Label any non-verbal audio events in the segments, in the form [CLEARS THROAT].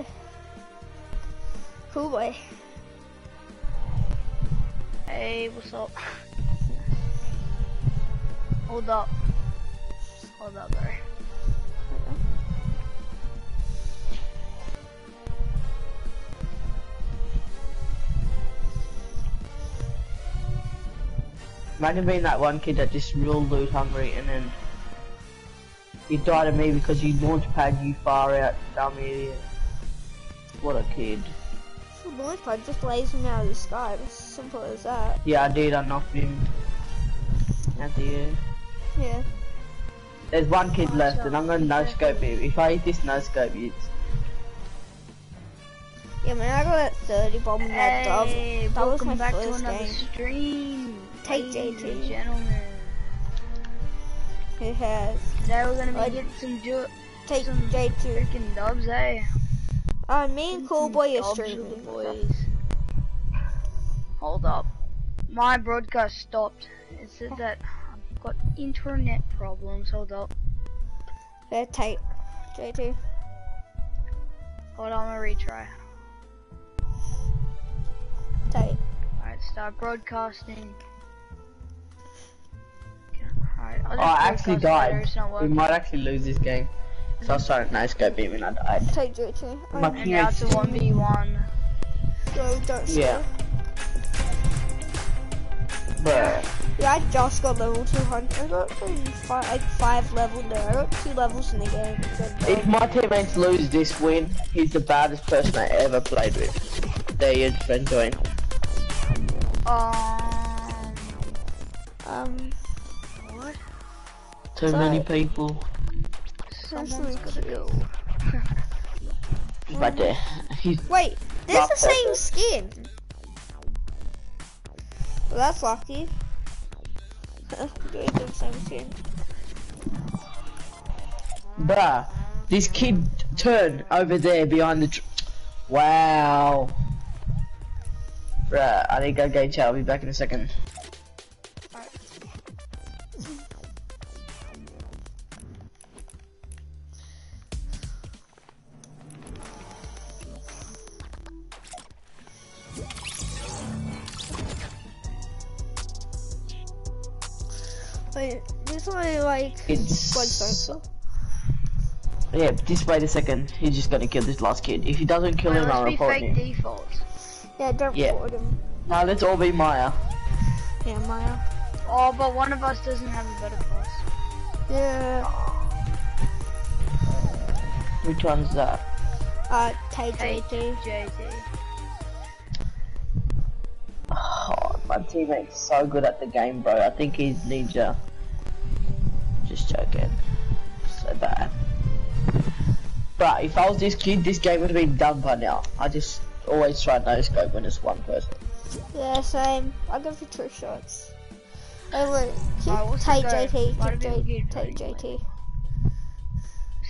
Yeah. Cool boy. Hey, what's up? Hold up. Hold up, bro. Imagine being that one kid that just real loot hungry and then he died of me because you launch pad you far out, dumb idiot. What a kid. The launch pad just lays him out of the sky. It's as simple as that. Yeah, I did, I knocked him at the air. Yeah. There's one kid left and I'm gonna no scope him. If I hit this no scope, it's Yeah, man, I got that 30 bomb in that dub. Hey, That was welcome my back to another game. stream. Take ladies JT. gentlemen. It has. Today we're gonna be I- getting some ju Take Some J2. freaking dubs, eh? Uh, me and Cool Boy are streaming. boys. Hold up. My broadcast stopped. It said that I've got internet problems. Hold up. Yeah, take J2. Hold on, I'm gonna retry. Take. Alright, start broadcasting. Alright, I'll Oh, I actually died. We might actually lose this game. So I was trying to no scope him and I died. Take J2. My Um, And now it's a teammates- 1v1. go, don't Yeah. stop. Bruh. Yeah, I just got level 200. I got five, like 5 level there. I got 2 levels in the game. If dub. my teammates lose this win, he's the baddest person I ever played with. There you friend join. Um, Um, what? Too Sorry. many people. Someone's really gotta cute. go. He's right there. He's wait, there's Not the same skin. Well, that's lucky. [LAUGHS] Doing the same skin. bruh. This kid turned over there behind the. Tr wow. Bruh, I think I get chat. I'll be back in a second. Wait, this one like It's. like so. Yeah, just wait a second. He's just gonna kill this last kid. If he doesn't kill Wait, him, I'll report fake him. defaults. Yeah, don't Yeah. record him. Now let's all be Maya. Yeah, Maya. Oh, but one of us doesn't have a better class. Yeah. Which one's that? Uh, Tay Hey, JT. JT. Oh, my teammate's so good at the game, bro. I think he's ninja. Just joking. So bad. But if I was this kid, this game would have been done by now. I just always try no scope when it's one person. Yeah, same. I'll go for trick shots. Oh wait, keep Alright, what's the Tay go? JT. Why Keep do people J- get JT.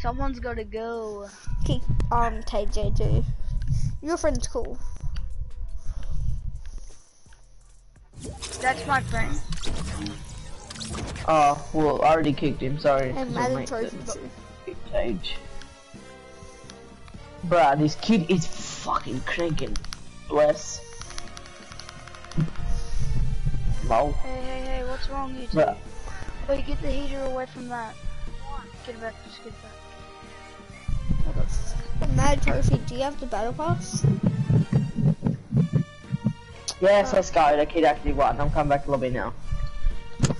Someone's gotta go. Keep um Tay JT. Your friend's cool. That's my friend. Oh, well, I already kicked him, sorry. And Doesn't Madden Trophy too. Change. Bruh, this kid is fucking cranking. Bless. Lol. Hey, hey, hey, what's wrong, you two? Bruh. Wait, get the heater away from that. Get it back, just get it back. Mad Trophy, do you have the battle pass? Yes, let's go. The kid actually won. I'm coming back to lobby now.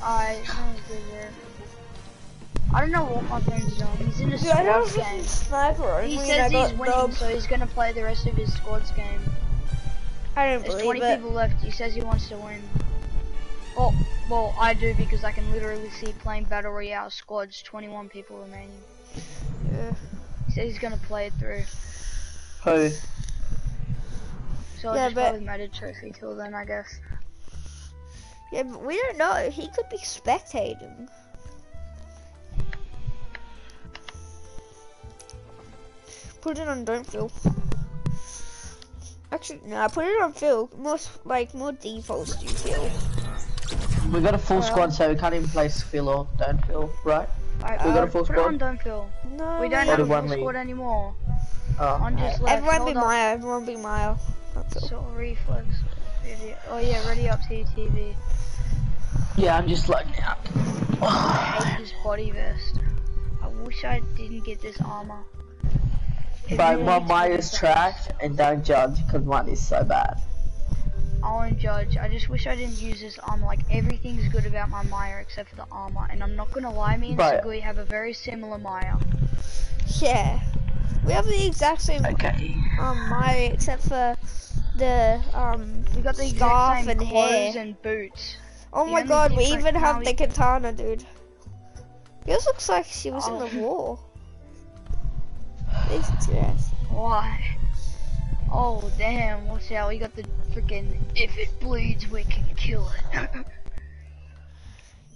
Alright, sounds good there. I don't know what my friend's doing. He's in a Dude, I don't squads have game. sniper He says I he's got winning, dubbed. so he's gonna play the rest of his squads game. I don't There's believe 20 it. people left. He says he wants to win. Oh, well, I do because I can literally see playing Battle Royale squads, 21 people remaining. Yeah. He says he's gonna play it through. Who? So I'll Yeah, just but- play with Meta Trophy till then, I guess. Yeah, but we don't know. He could be spectating. Put it on don't feel. Actually, no, put it on feel. More s- like more defaults do you feel? We got a full Well- squad, so we can't even play Phil or don't feel, right? Alright, We got a uh, full put squad? it on Don't Feel. No, We don't have a full league. squad anymore. Oh. On just left. Everyone be hold up. Maya. Everyone be Maya. That's all. So reflex. Oh yeah, ready up to your TV. Yeah, I'm just logging out. I hate this body vest. I wish I didn't get this armor. It But really my needs mine is better. trash, and don't judge because mine is so bad. I won't judge. I just wish I didn't use this armor. Like everything's good about my Maya except for the armor. And I'm not gonna lie, me and But- Sugoi have a very similar Maya. Yeah. We have the exact same Okay. um Maya except for the um We got the scarf exact same and clothes hair. and boots. Oh The my god, we even have no, the katana, dude. Yours looks like she was Oh. in the war. This dress. Why? Oh damn! Watch out! We got the freaking. If it bleeds, we can kill it. [LAUGHS]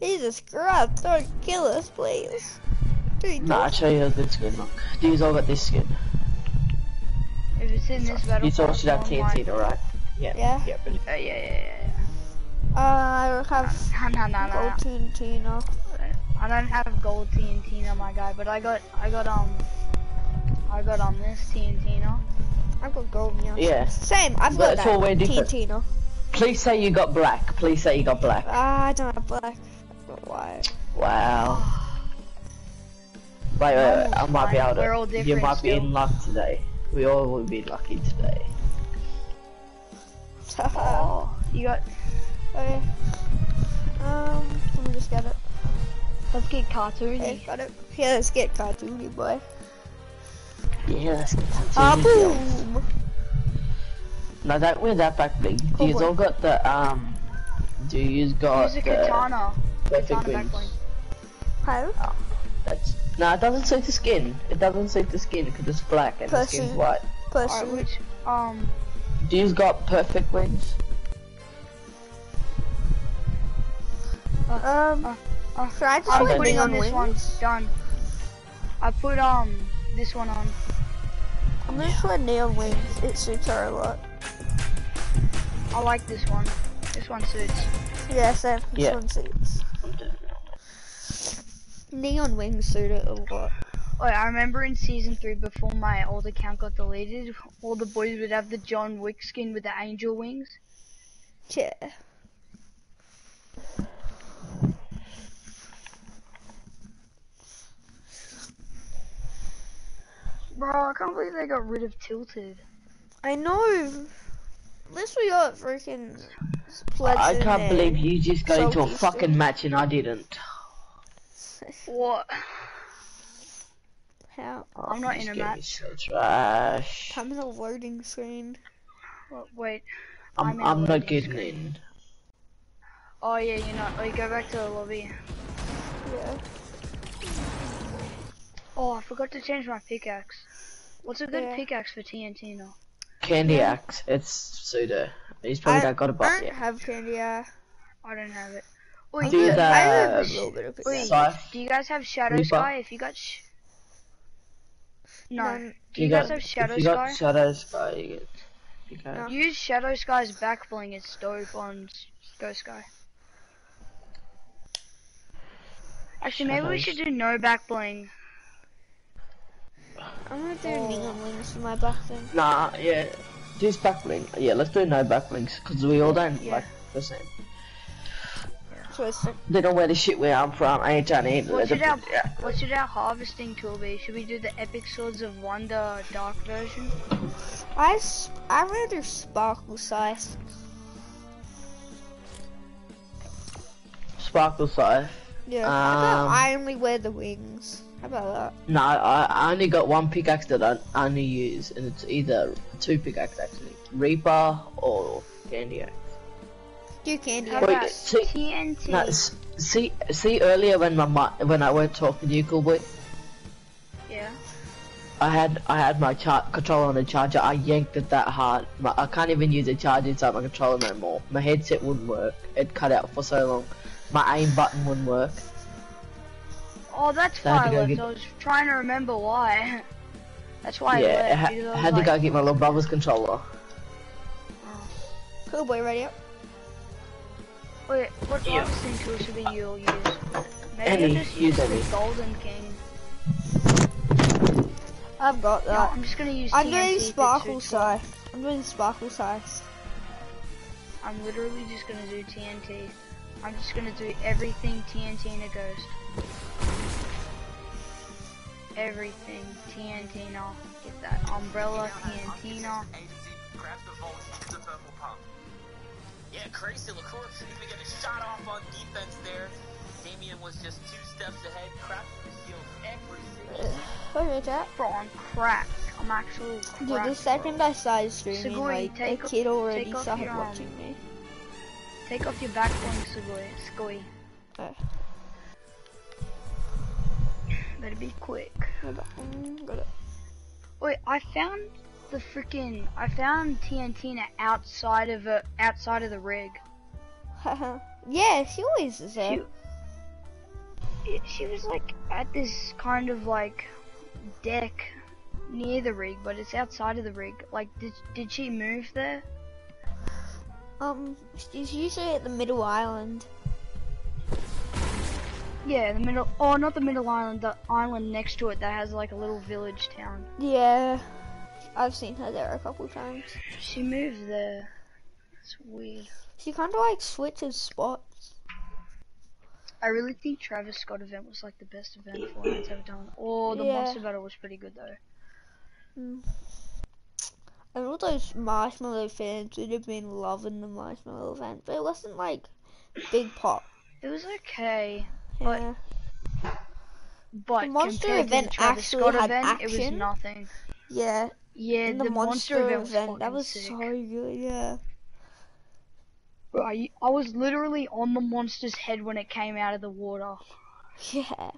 Jesus Christ, don't kill us, please. Dude, Nah, I'll show you a good skin. Look, these all got this skin. if it's in this battle, These all pass, should have oh TNT, alright? Yeah. Yeah? Yeah, but Uh, yeah, yeah, yeah, Uh, I have yeah. No, no, no, gold no. TNT now. I don't have gold TNT now, my guy, but I got, I got um, I got um this TNT now. I've got gold now. Yeah. Same, I've But got it's that. all different. TNT now. Please say you got black. Please say you got black. Ah, I don't have black. I've got white. Wow. Wait, wait, wait. I might be Fine, able to. we're you different might be still. in luck today. We all will be lucky today. [LAUGHS] Oh, you got. Okay. Um, let me just get it. Let's get cartoony. Okay, got it. Yeah, let's get cartoony, boy. Yeah, let's get Ah, to boom! No, don't wear that back bling. Oh, You've all got the um. Do you got Use a the katana. perfect Katana wings? backbling. How? That's no, it doesn't suit the skin. It doesn't suit the skin because it's black and the Person. skin's white. Alright, Person. which um, Do you got perfect wings? Um, uh, uh, should I just I'm wear putting neon on this one. Done. I put um this one on. I'm gonna just wear neon wings. It suits her a lot. I like this one. This one suits. Yeah, same. This Yeah. one suits. Neon wings suit it a lot. Oh, I remember in season three, before my old account got deleted, all the boys would have the John Wick skin with the angel wings. Yeah. Bro, I can't believe they got rid of Tilted. I know. At least we got freaking splits I can't there. believe you just got into a fucking still. match and I didn't. What? How? Oh, I'm not in a game match. is So trash. I'm in a loading screen. What- Wait. I'm, I'm in a I'm not getting screen. in. Oh yeah, you're not. Oh, you go back to the lobby. Yeah. Oh, I forgot to change my pickaxe. What's a good Yeah. pickaxe for TNT now? Candy Yeah. Axe. It's pseudo. He's probably I, not got a I butt don't yet. have candy. Yeah. I don't have it. Wait, Do you, the- I have a little bit of wait, pickaxe. Do you guys have Shadow Reaper. Sky? If you got sh no, do you, guys have if Shadow you Sky? got Shadow Skye, you get. You. No. Use Shadow Skye's back bling. It's dope on S- Go Sky. Actually, maybe we should do no back bling. I'm gonna do Oh. neon wings for my back thing. Nah, yeah. Just backbling. Yeah, let's do no backblings because we all don't Yeah. like the same. Twisted. They don't wear the shit where I'm from. I ain't trying to eat What should our yeah. what should our harvesting tool be? Should we do the Epic Swords of Wonder Dark version? I s- I rather sparkle scythe. Sparkle Scythe. Yeah. How about Um, I only wear the wings? How about that? No, I, I only got one pickaxe that I only use, and it's either two pickaxes actually, Reaper or Candy Axe. Do candy. How Wait, see- TNT? No, see, see earlier when my when I went talking to you, cool boy, yeah. I had I had my char- controller on the charger. I yanked it that hard. My, I can't even use the charger inside my controller no more. My headset wouldn't work. It cut out for so long. My aim button wouldn't work. Oh, that's So I why I to go left. get- I was trying to remember why. [LAUGHS] That's why I yeah, left. I ha- because I was had to go get my little brother's controller. Oh. Cool boy, ready up. Wait, what Yeah. harvesting tool should we you'll use? Maybe Any, I'll just use use any. the Golden King. I I've got No, that. I'm just gonna use I'm TNT doing if sparkle suits well. size. I'm doing sparkle scythe. I'm literally just gonna do TNT. I'm just gonna do everything TNT and a ghost. Everything TNT now. Get that umbrella TNT now. Grabs the vault, the purple pump. Yeah, crazy. LaCour couldn't even get a shot off on defense there. Damien was just two steps ahead, cracking the shield every single Okay, chat. Bro, I'm cracked. I'm actually cracked. Dude, the second I started streaming, Sugoi, like, a kid already take off started your, um, watching me. Take off your back bling, Sugoi. Sugoi. Oh. Better be quick. Mm, Got it. Wait, I found the freaking. I found TNT outside of a outside of the rig. [LAUGHS] yeah, she always is there. She, she was like at this kind of like deck near the rig, but it's outside of the rig. Like, did did she move there? Um, she's usually at the middle island. Yeah, the middle. Oh, not the middle island. The island next to it that has like a little village town. Yeah, I've seen her there a couple times. She moved there. It's weird. She kind of like switches spots. I really think Travis Scott event was like the best event Fortnite's ever done. Oh, the Yeah. monster battle was pretty good though. Mm. And all those Marshmello fans would have been loving the Marshmello event, but it wasn't like big pop. It was okay, Yeah. but The monster event actually had event, it was action. nothing. Yeah, Yeah, the, the, monster, event was event, that was sick. so good, yeah. Bro, I, I was literally on the monster's head when it came out of the water. Yeah.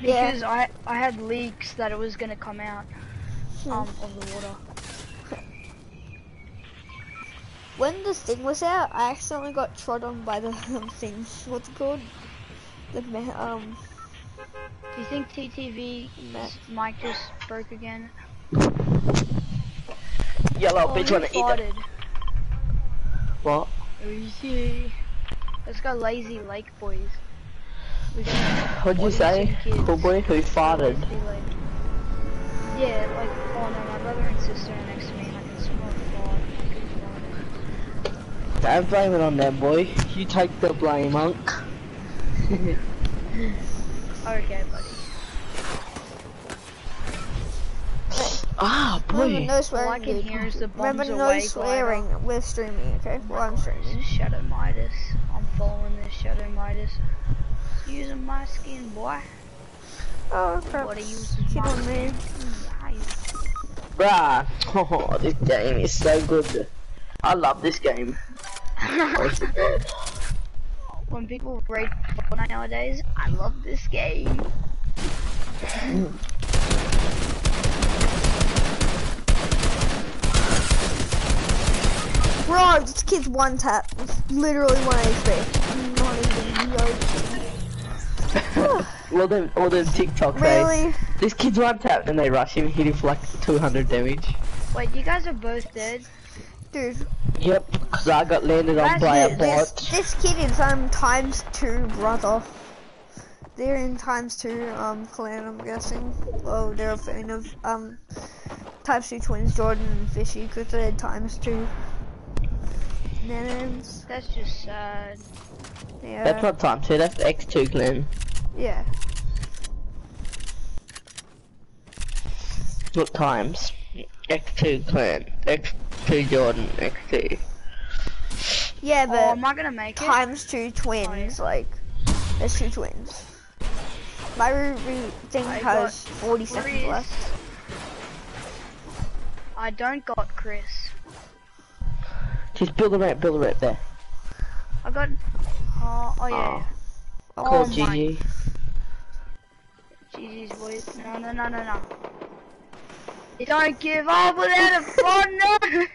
Yeah. Because I I had leaks that it was gonna come out um of the water. When this thing was out, I accidentally got trod on by the [LAUGHS] um, thing. What's it called? The ma- um. Do you think TTV Ma- mic just broke again? Yellow oh, bitch who wanna eat it. farted? What? Easy. Let's go lazy lake boys. We got What'd you say? some. Cool boy who farted. Lazy. Yeah, like oh no, my brother and sister are next to me and I can smell the fart. Don't blame it on them, boy. You take the blame, Monk. [LAUGHS] Okay, buddy. ah, Remember, boy. no swearing. All I can hear is the Remember, no away swearing. We're streaming, okay? Well, I'm This streaming. Shadow Midas. I'm following this Shadow Midas. Using my skin, boy. Oh, crap. What are you using Kid my on me. Nice. Bruh. [LAUGHS] Oh, this game is so good. I love this game. [LAUGHS] when people rate Fortnite nowadays, I love this game. [LAUGHS] Bro, this kid's one tap. It's literally one HP. I'm not even joking. All them, all them TikTok really? This kid's one tap and they rush him, hit him for like 200 damage. Wait, you guys are both dead? Dude, Yep, because I got landed on That's by a it, this, bot. this kid is um times two brother. They're in times two um clan I'm guessing. Oh, they're a fan of um times two twins, Jordan and Fishy, because they're times two. Names. That's just sad. Yeah. That's not time two, that's X2 clan. yeah. What times. X2 clan. X2 Jordan. X2. Yeah, Oh, but am I gonna make it? times two twins, like there's two twins. My Ruby thing I has got 40 seconds left. I don't got Chris. Just build a ramp, build a ramp there. I got. Uh, oh yeah. Oh. Call Oh my- GG. GG's voice. No, no, no, no, no. You don't give up without a fun. [LAUGHS]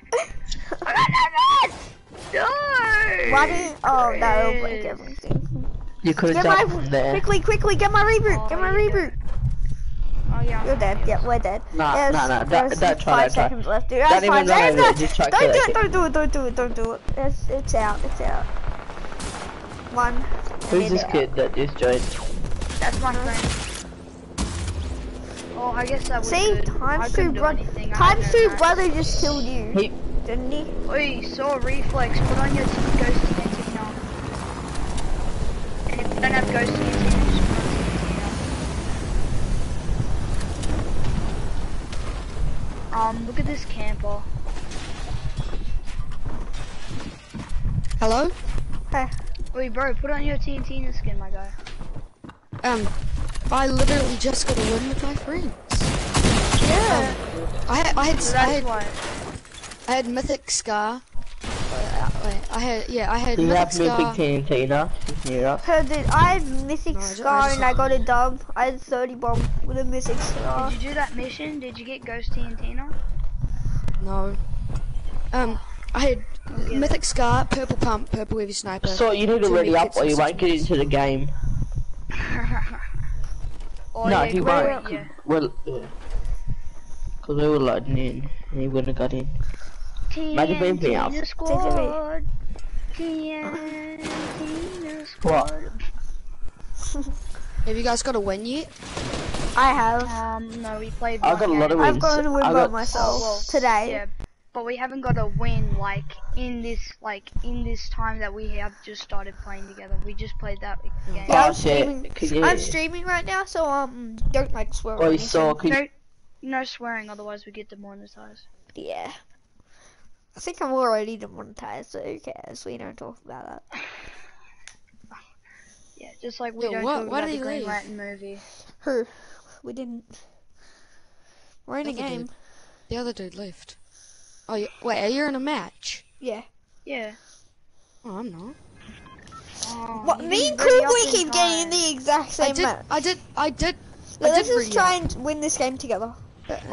No. I got no nuts. No. Why didn't? Oh, that'll break Chris. everything. You could have Get my jumped there. quickly, quickly, get my reboot, Oh, get my you reboot. Oh yeah. You're dead. Yeah, we're dead. Nah, There's- nah, nah, there's don't- don't try, Five don't try. seconds left, dude. Don't That's even five run seconds left. just try Don't do collect it. Don't do it. Don't do it. Don't do it. It's it's out. It's out. One. Who's and this out. kid that just joined? That's my friend. Oh, I guess that was See, good. I times two couldn't do brother. anything. I Times two brother just killed you, He, didn't he? Oi, saw reflex. Put on your t- ghost TNT now. And if you don't have ghost TNT, then just put on TNT now. Um, look at this camper. Hello? Hey, Oi, bro, put on your TNT in skin, my guy. Um, I literally just got a win with my friends. yeah. I had, I had, So I had, why. I had Mythic Scar. Uh, wait, I had, yeah, I had you Mythic have Scar. Mythic TNT now? Yeah. So did I had mythic No, I I scar just- and I got a dub. I had 30 bomb with a mythic scar. Did you do that mission? Did you get ghost TNT now? No. Um, I had get Mythic Scar, Purple Pump, Purple Heavy Sniper. So you need to two ready up or you won't get into the game. [LAUGHS] no, he won't. Yeah. Well, because we were loading in and he wouldn't have got in. Imagine being TNT out. the squad. TNT. Have you guys got a win yet? I have. Um, no, we played I one got a lot of game. I've wins. got a win I by got- myself Oh, well, today. Yeah, but we haven't got a win like in this like in this time that we have just started playing together. We just played that game. Yeah, Oh, I'm shit. streaming. Could you- I'm streaming right now, so um, don't like swear. Oh, you anything. saw. Could No, no swearing, otherwise we get demonetized. Yeah. I think I'm already demonetized, so who cares? We don't talk about that. [LAUGHS] Yeah, just like we Yo, don't what- talk why about the Green? Lantern movie. Who? We didn't. We're in a game. dude. The other dude left. Oh, you, wait, are you in a match? Yeah. Yeah. Oh, I'm not. Oh, What? Me and didn't ready we keep getting in the exact same I did, match. I did, I did. I let's did just try up. and win this game together.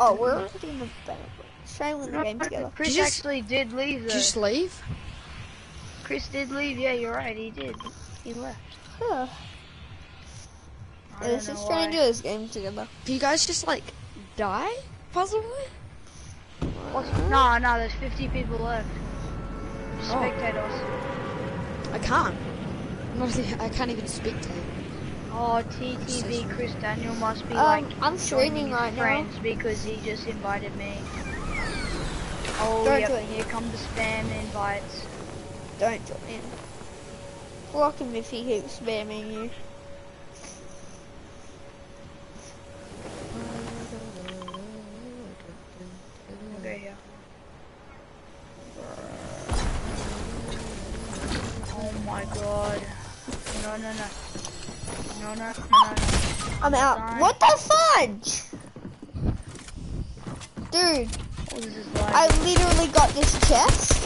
Oh, we're already in the battle. Let's try and win the game together. Chris Did you just- actually did leave Did though. you just leave? Chris did leave. Yeah, you're right. He did. He left. Huh. I Let's just know try and do this game together. Do you guys just like die? Possibly? What's, no, no. There's 50 people left. Oh. Spectators. I can't. Not, e- I can't even speak to. Oh, TTV Chris Daniel must be Um, like I'm streaming right now. friends because he just invited me. Oh, Don't yep, do it. here come the spam invites. Don't join in. Block him if he keeps spamming you. Okay, here. Oh my god. No, no, no. No, no, no, no. I'm out. Fine. What the fudge? Dude, Oh, this is like... I literally got this chest.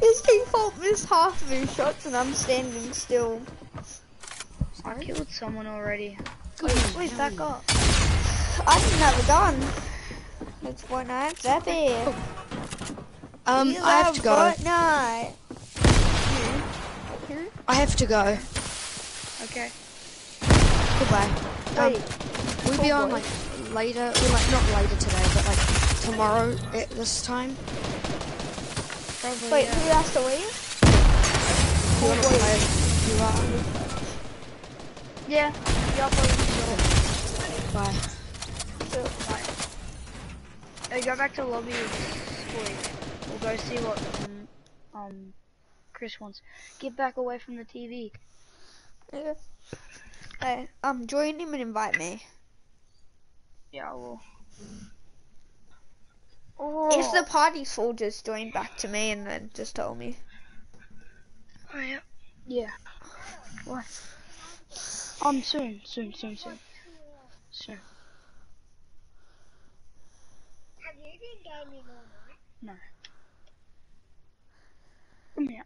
These people missed half of their shots and I'm standing still. I killed someone already. Good Wait, news, wait, back up. I didn't have a gun. It's Fortnite. That bad. Um, I have love to go. Fortnite. Here? Here? I have to go. Okay. Goodbye. Um, Wait, we'll be on boy. like later. Well, like not later today, but like tomorrow at this time. Probably, wait, yeah. who has to leave? If you want to play, you are. Yeah, yeah, probably. Bye. Right. Hey, go back to lobby with We'll go see what um, um Chris wants. Get back away from the TV. Yeah. Hey, um, join him and invite me. Yeah, I will. Oh, If the party's full, just join back to me and then just tell me. oh yeah, yeah. What? Um, soon, soon, soon, soon, soon. Have you been gaming all night? Come here.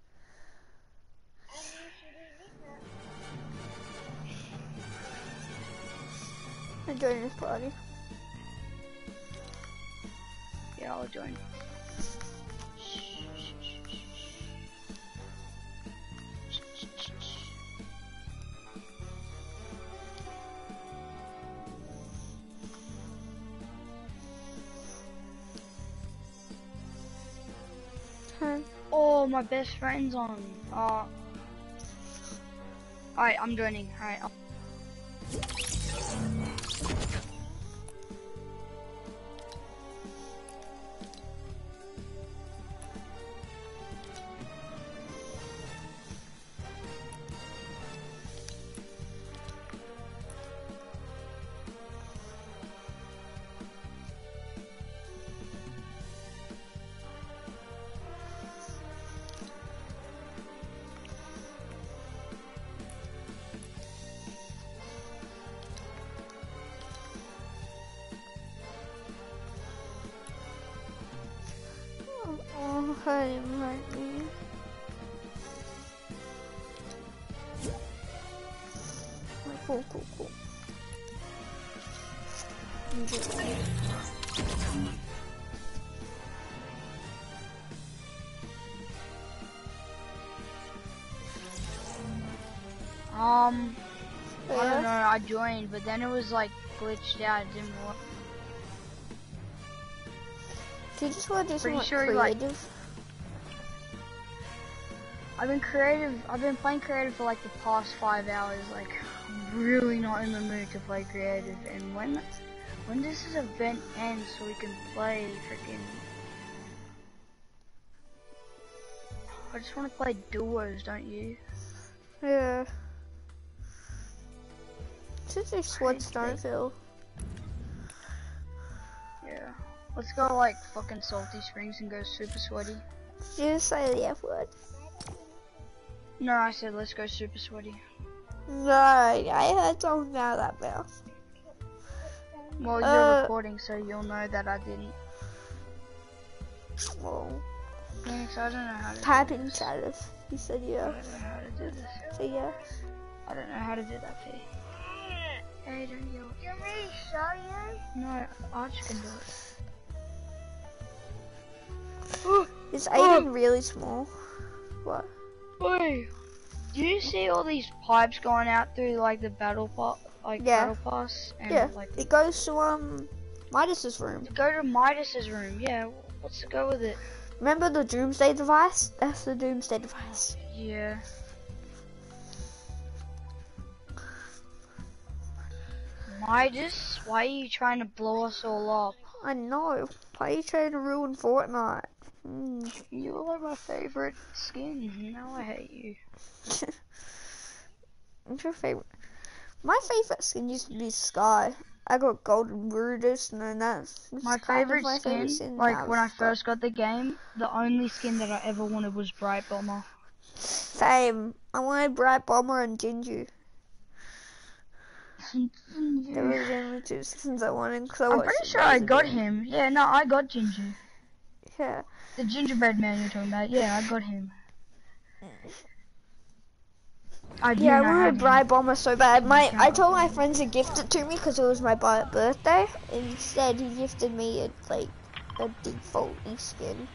And join this party. Yeah, I'll join. Oh, my best friend's on. Uh, alright, I'm joining. Alright, Let's go. I joined, but then it was like glitched out. It didn't work. Do you just want to do Pretty something sure, like- creative? I've been creative. I've been playing creative for like the past five hours. Like, I'm really not in the mood to play creative. And when when does this event end so we can play freaking? I just want to play duos, don't you? Yeah. Since they sword Starfield. Yeah. Let's go like fucking Salty Springs and go super sweaty. Did you just say the F word? No, I said let's go super sweaty. No, I heard something out that mouth. Well, you're Uh, recording, so you'll know that I didn't. Well, Thanks, I don't know how to. type do in if you said I yeah. don't know how to do this. So yeah. I don't know how to do that, P. Hey, don't yell. Do you want me to show you? No, Arch can do it. Is Aiden really small? What? Oi! Do you see all these pipes going out through like the battle pass, like Yeah. battle pass, and Yeah. like It goes to um Midas's room. to go to Midas's room? Yeah, what's to go with it? Remember the Doomsday device? That's the Doomsday device. Yeah. Midas, why are you trying to blow us all up? I know. Why are you trying to ruin Fortnite? Hmm. You like my favorite skin. Now I hate you. [LAUGHS] What's your favorite? My favorite skin used to be Skye. I got Golden Brutus, and then that's, My favorite my skin, favorite skin like when I first got the game, the only skin that I ever wanted was Brite Bomber. Same. I wanted Brite Bomber and Ginger. They were the only two skins I wanted. Cause I I'm watched pretty sure I got again. him. Yeah, no, I got Ginger. Yeah. The gingerbread man you're talking about. Yeah, I got him. I Yeah, I wanted. Brite Bomber so bad. My I told my friends to gift it to me because it was my bi- birthday. Instead, he gifted me a, like a default skin.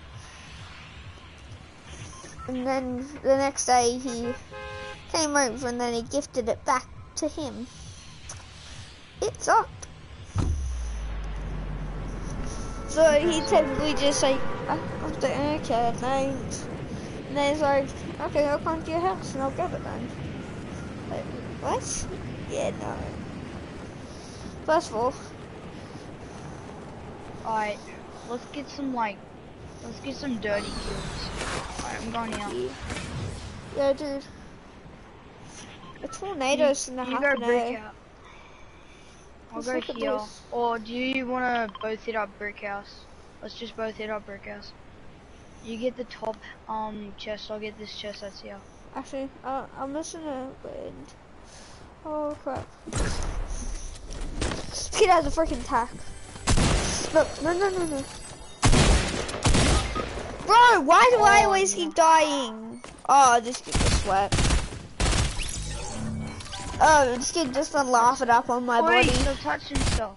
And then the next day he came over and then he gifted it back to him. It sucked. So he technically just like, I was like, okay, thanks. And then he's like, okay, I'll come to your house and I'll get it then. Like, what? Yeah, no. First of all, Alright, let's get some like, let's get some dirty kills. Alright, I'm going here. yeah, dude. A tornado's in the You go happening. I'll Let's go here. Or do you wanna both hit up brick house? Let's just both hit up brick house. You get the top um chest. I'll get this chest that's here. Actually, uh, I'm missing a wind. Oh crap. This kid has a freaking attack. No, no, no, no, no. Bro, why do I Oh, always no. keep dying? Oh, this kid just sweat. Oh, this kid just been laughing up on my Wait, body. stop touching stuff.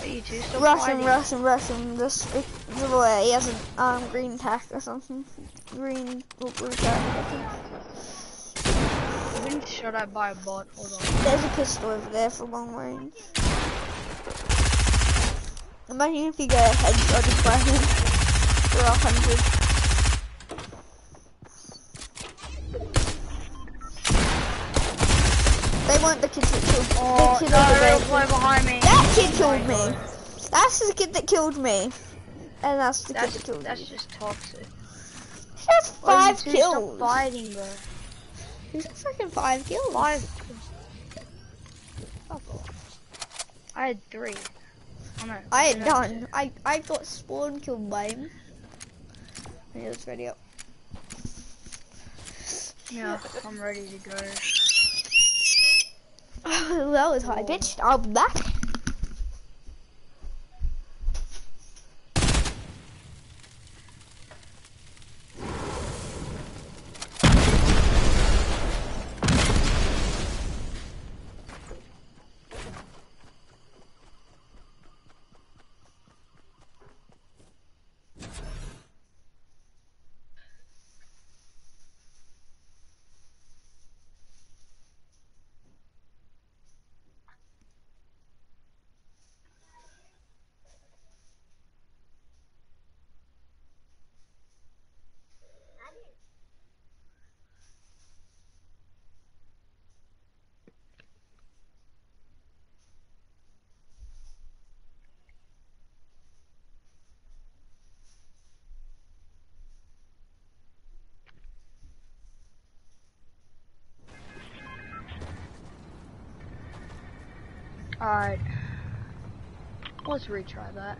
Are you two still Rush him, rush him, rush him. This, the way he has a um, green tack or something. Green blue tack, I think. I've been shot at by a bot. Hold on. There's a pistol over there for long range. Imagine if you get a headshot by him for a hundred. They weren't the kids that killed. Oh, kid no, the real bench. play behind me. That kid killed me. Oh that's the kid that killed me. And that's the That's kid that killed that's me. just toxic. He has five you two stop fighting, bro. He's got freaking five kills. Five. Oh, fuck off. I had three. Oh, no, I had no, done. I I got spawn killed by him. And he was ready up. Yeah, I'm ready to go. That was high pitched. I'll be back. Alright. Let's retry that.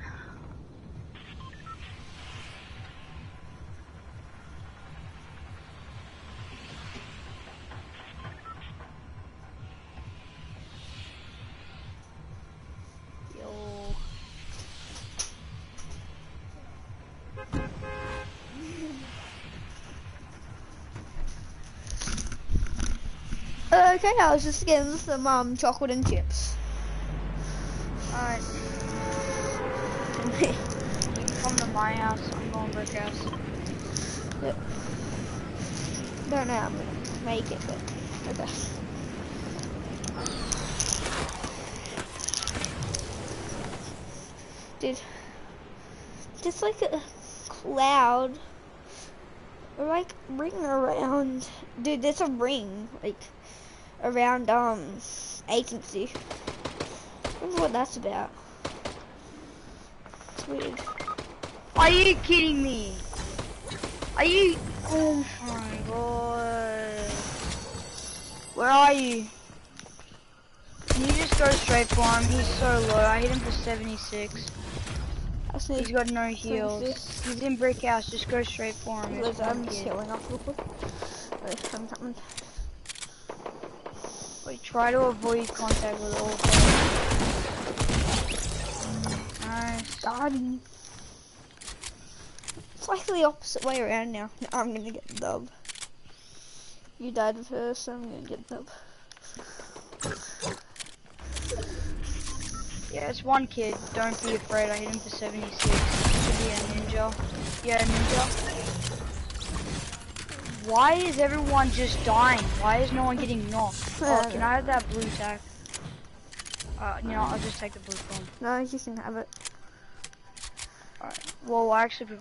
Okay, I was just getting some um chocolate and chips. Alright. You can come to my house, I'm going to brick house. Don't know how I'm gonna make it, but okay. Dude, just like a cloud, or like ring around. Dude, there's a ring like around um agency. I wonder what that's about. Are you kidding me? Are you? Oh my god. Where are you? Can you just go straight for him? He's so low. I hit him for 76. That's He's got no heals. He's in brick house. Just go straight for him. Liz, I'm just healing up real quick. Wait, try to avoid contact with all of It's like the opposite way around now. No, I'm gonna get the dub. You died first, so I'm gonna get the dub. Yeah, it's one kid. Don't be afraid. I hit him for 76. Should be a ninja. Yeah, a ninja. Why is everyone just dying? Why is no one getting knocked? [LAUGHS] Oh, can I have that blue tack? Uh, you know, I'll just take the blue phone. No, you can have it. Alright. Well, I actually,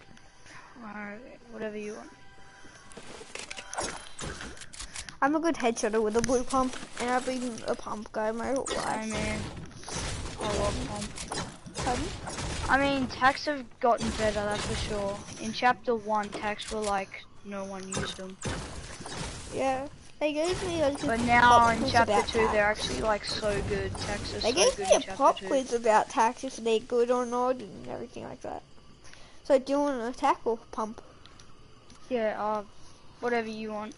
alright, whatever you want. I'm a good headshotter with a blue pump, and I've been a pump guy my whole life. I mean, I love pump. Pardon? I mean, tax have gotten better, that's for sure. In chapter one, tax were like, no one used them. Yeah. They gave me a But now in quiz chapter about two, tax. they're actually like so good. Tax is They so gave me a pop two. quiz about taxes, if they're good or not and everything like that. So do you want to attack or pump? Yeah, uh, whatever you want.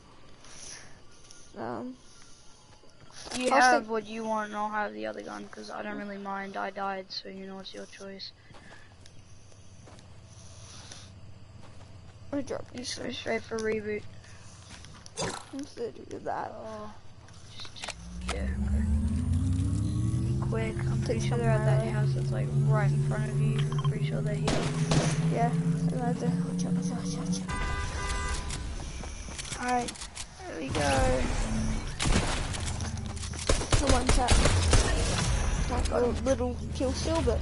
Um, You I was have what you want, and I'll have the other gun because I don't really mind. I died, so you know it's your choice. I drop you Just go straight for reboot. Instead of that. Oh, just, just yeah. Okay. Be quick. I'm pretty sure they're at that house that's like right in front of you. I'm pretty sure they're here. Yeah, I like that. Watch out, watch out, watch out, watch out. Alright, there we go. The one tap. Like a little kill but.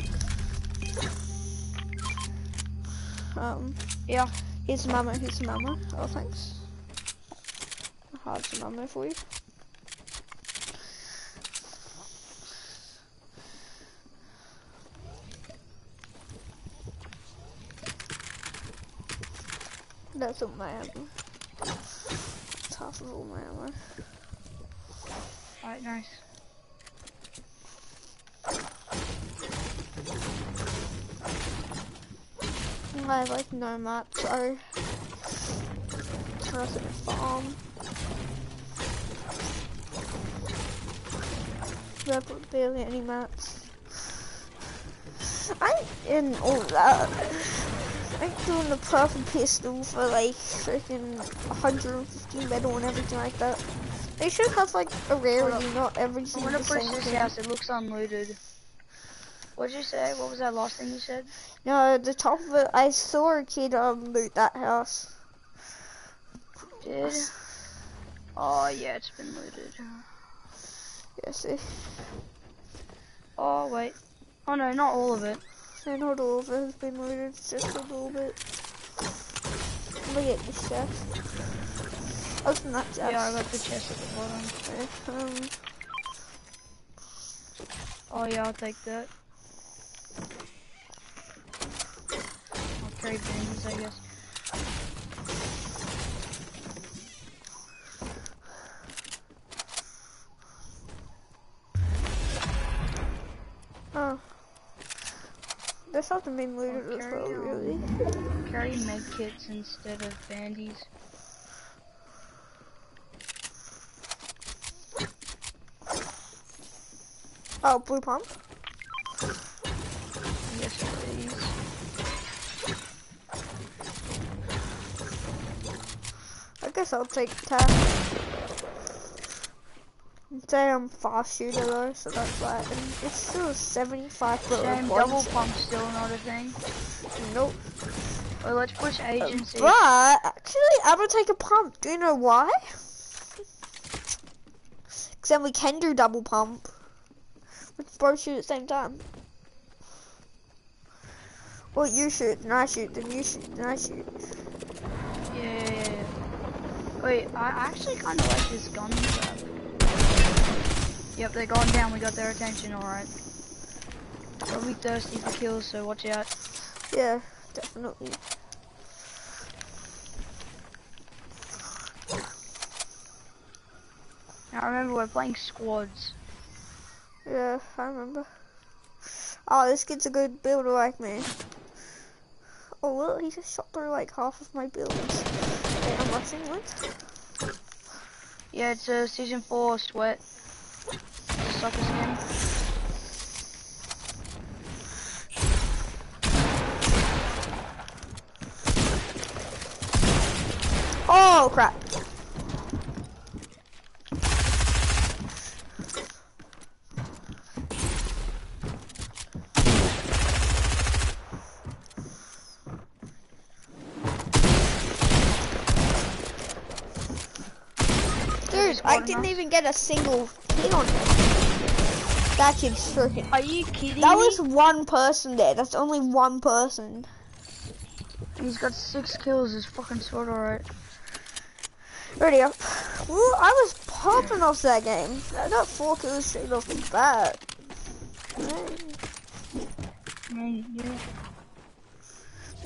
Um, Yeah. here's mama, here's mama. Oh, thanks. Hard to some for you. That's all my ammo. That's half of all my ammo. Alright, nice. I have like no map, so I in a farm. There are barely any mats. I in all that. I'm doing the purple pistol for like freaking 150 metal and everything like that. They should have like a rarity, not everything I'm gonna push this house, it looks unlooted. What'd you say? What was that last thing you said? No, at the top of it, I saw a kid um loot that house. Did? Oh yeah, it's been looted. Yeah, see. Oh wait. Oh no, not all of it. And not all of it has been looted, just a little bit. Look at this chest. Open that chest. Yeah, I got the chest at the bottom. Okay, um, Oh yeah, I'll take that. I'll trade things, I guess. Oh. This hasn't the main as carry well, on. really. Carry med kits instead of bandies. Oh, blue pump. Yes, please. I guess I'll take tap. Say I'm fast shooter though, so that's why. And it's still 75 foot Shame double pump still not a thing. Nope. Well, let's push uh, agency. But actually, I'm gonna take a pump. Do you know why? [LAUGHS] Because then we can do double pump. We can both shoot at the same time. Well, you shoot, then I shoot, then you shoot, then I shoot. Yeah. Wait, I actually kind of like this gun grab. Yep, they're going down. We got their attention, alright. They'll thirsty for kills, so watch out. Yeah, definitely. Now remember, we're playing squads. Yeah, I remember. Oh, this kid's a good builder like me. Oh, well, he just shot through like half of my builds. Okay, I'm rushing. Yeah, it's a season four sweat. It's a soccer skin. Oh, crap. Dude, I didn't even get a single hit on him. That kid's freaking. Are you kidding That me? was one person there. That's only one person. He's got six kills. His fucking sword, alright. Ready up. Well, I was popping off that game. I got four kills straight off the bat.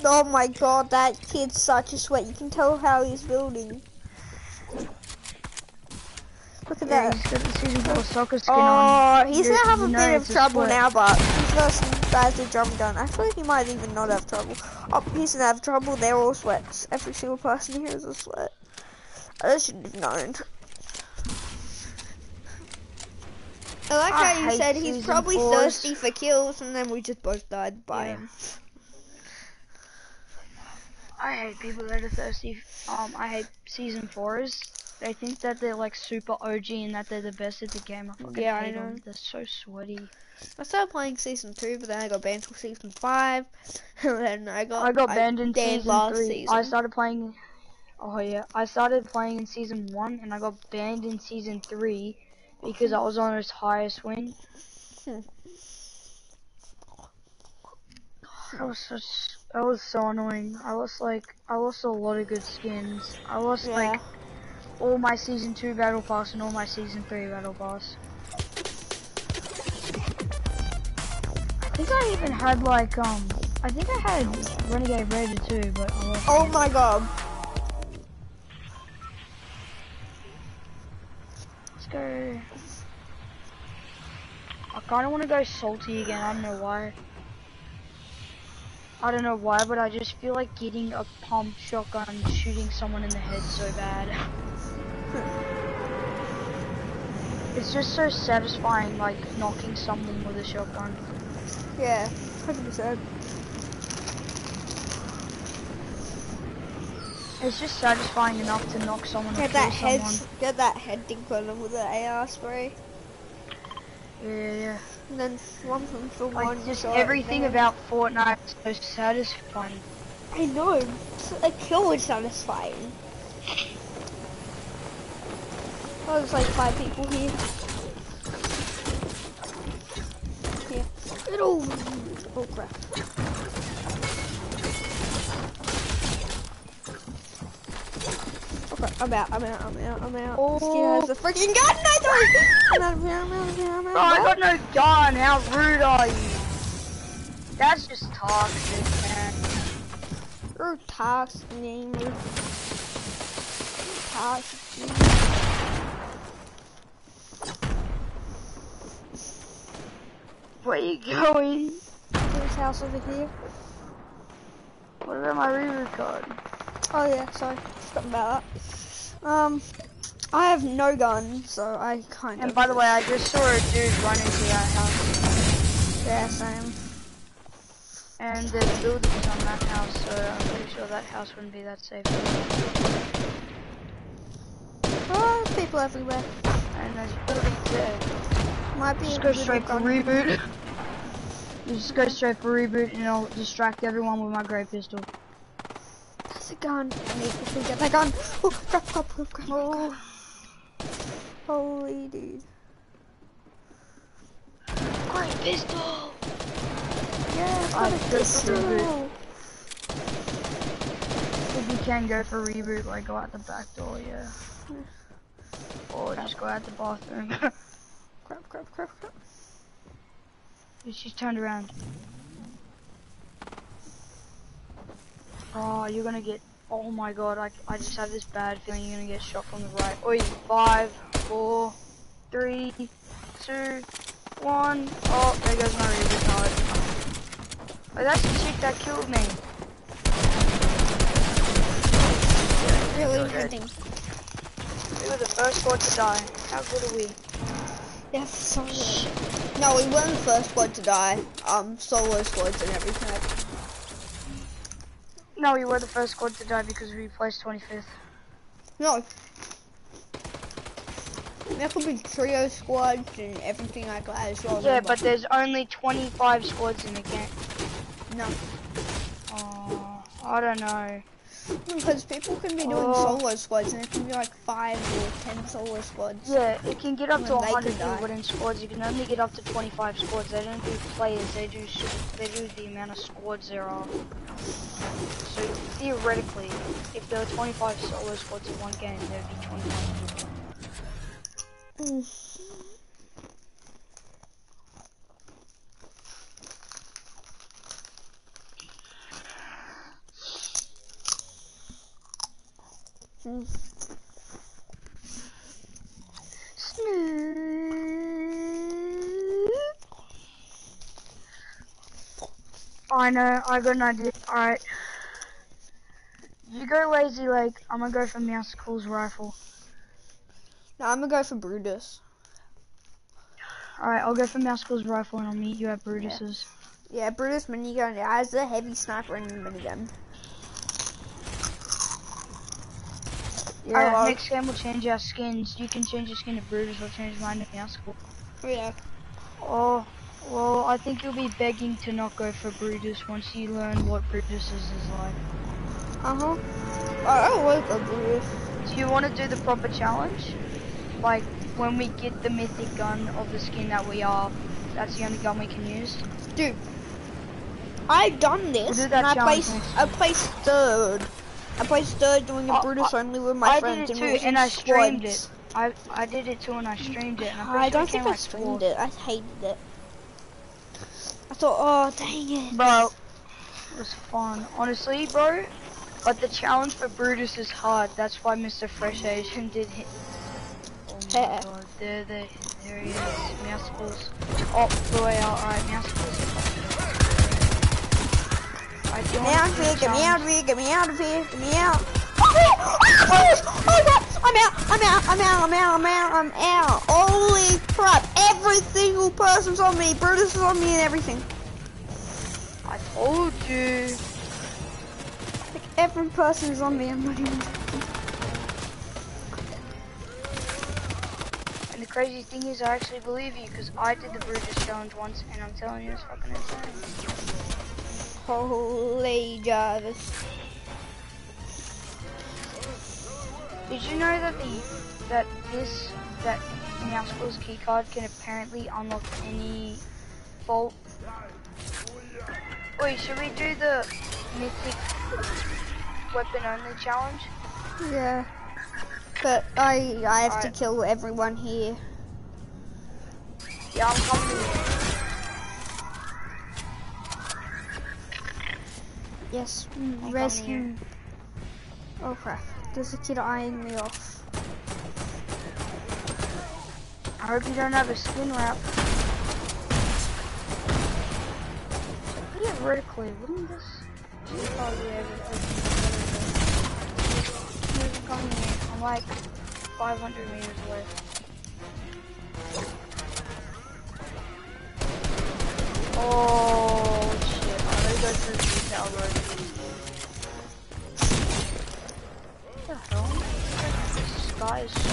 Oh my god, that kid's such a sweat. You can tell how he's building. Look at yeah that. he's got the season soccer skin on. Oh, he's You- gonna have a you bit of trouble now, but he's got some bad to drum gun. I feel he might even not have trouble. Oh, he's gonna have trouble. They're all sweats. Every single person here is a sweat. I should have known. I like I how you said he's probably fours. thirsty for kills, and then we just both died by Yeah. him. I hate people that are thirsty. Um, I hate season fours. They think that they're like super OG and that they're the best at the game. I fucking Yeah, I know. them. They're so sweaty. I started playing season two, but then I got banned for season five, [LAUGHS] and then I got I got banned in season last three. season. I started playing. Oh yeah, I started playing in season one and I got banned in season three because I was on his highest win. Hmm. That was. That was so annoying. I lost like I lost a lot of good skins. I lost Yeah. like all my season two battle pass and all my season three battle pass. I think I even had like um, I think I had Renegade Raider too, but oh my god. Let's go. I kind of want to go salty again. I don't know why. I don't know why, but I just feel like getting a pump shotgun and shooting someone in the head so bad. [LAUGHS] it's just so satisfying, like knocking someone with a shotgun. Yeah, hundred percent. It's just satisfying enough to knock someone Get kill that head, someone. get that head them with the AR spray, Yeah, yeah, yeah. and then one from for Like one just everything about Fortnite is so satisfying. I know. A kill is satisfying. Oh, there's like five people here. Here. It'll. Oh crap. I'm out, I'm out, I'm out, I'm out. Oh. This kid has a oh, freaking gun! I don't! I'm out of here, I'm out of here, I'm out Bro, I got no gun. How rude are you? That's just toxic, man. You're toxic, name. You're toxic. Where you going? This house over here. What about my reboot card? Oh yeah, sorry, forgot about that. Um, I have no gun, so I kind of. And by the way, I just saw a dude run into that house. yeah, same. And there's buildings on that house, so I'm pretty sure that house wouldn't be that safe. Oh, there's people everywhere. And there's buildings there. Might be Just go straight for reboot. Just go straight for reboot and I'll distract everyone with my grey pistol. That's a gun. I need to get that gun. Oh, crap, crap, crap, crap. Oh. oh. Holy dude. Great pistol! Yeah, I got a pistol. If you can go for reboot, like go out the back door, yeah. Or just go out the bathroom. [LAUGHS] Crap, crap, crap, crap. She's turned around. Oh, you're gonna get. Oh my god, I, I just have this bad feeling you're gonna get shot from the right. Oi, five, four, three, two, one. Oh, there goes my reboot card. Oh, that's the chick that killed me. Really Okay. hurting. We were the first squad to die. How good are we? Yeah, so good. No, we weren't the first squad to die. Um, solo squads and everything. No, we were the first squad to die because we placed 25th. No. There could be trio squads and everything like that as well. Yeah, but there's only 25 squads in the game. no, Oh, I don't know. Because people can be doing Oh. solo squads and it can be like five or ten solo squads. Yeah, it can get up to When they 100 can people in squads. You can only get up to 25 squads. They don't do players. They do they do the amount of squads there are. So theoretically, if there were 25 solo squads in one game, there'd be 25 people. Mm. Mm. I know. I got an idea. All right. You go lazy lake. I'm gonna go for Meowscles' rifle. No, I'm gonna go for Brutus. All right, I'll go for Meowscles' rifle and I'll meet you at Brutus's. Yeah, Brutus minigun has the heavy sniper and minigun. Yeah, next game we'll change our skins. You can change your skin to Brutus, I'll change mine to Mousecle. Yeah. Oh, well, I think you'll be begging to not go for Brutus once you learn what Brutus is, is like. Uh huh. I I like a Brutus. Do you want to do the proper challenge? Like, when we get the mythic gun of the skin that we are, that's the only gun we can use? Dude, I've done this, do and I placed, I placed third. I played third doing a I- Brutus I- only with my I friends, and we and I streamed squads. it. I I did it too, and I streamed it, and I'm I don't think I streamed it. I hated it. I thought, oh dang it. Bro, it was fun. Honestly, bro. But the challenge for Brutus is hard. That's why Mr. Fresh Asian did hit. Oh my god, they're the There he is. Meowscles. Oh, the way out. Alright, do you Get me out of here, get me out of here, get me out of here, get me out. Oh, God, I'm out, I'm out, I'm out, I'm out, I'm out, I'm out. Holy crap, every single person's on me. Brutus is on me and everything. I told you. Like, every person is on me, I'm not even. And the crazy thing is, I actually believe you because I did the Brutus challenge once, and I'm telling you, it's fucking insane. Holy Jarvis. Did you know that the that this that Meowscles' keycard can apparently unlock any vault? Wait, should we do the mythic weapon only challenge? Yeah. But I I have to kill everyone here. Yeah, I'm coming. Yes, mm, I'm rescue. Oh crap, there's a kid eyeing me off. I hope you don't have a skin wrap. Put it vertically, wouldn't this? Oh yeah, but coming here. I'm like 500 meters away. Oh! I'm go through the detail. What the hell? This sky is so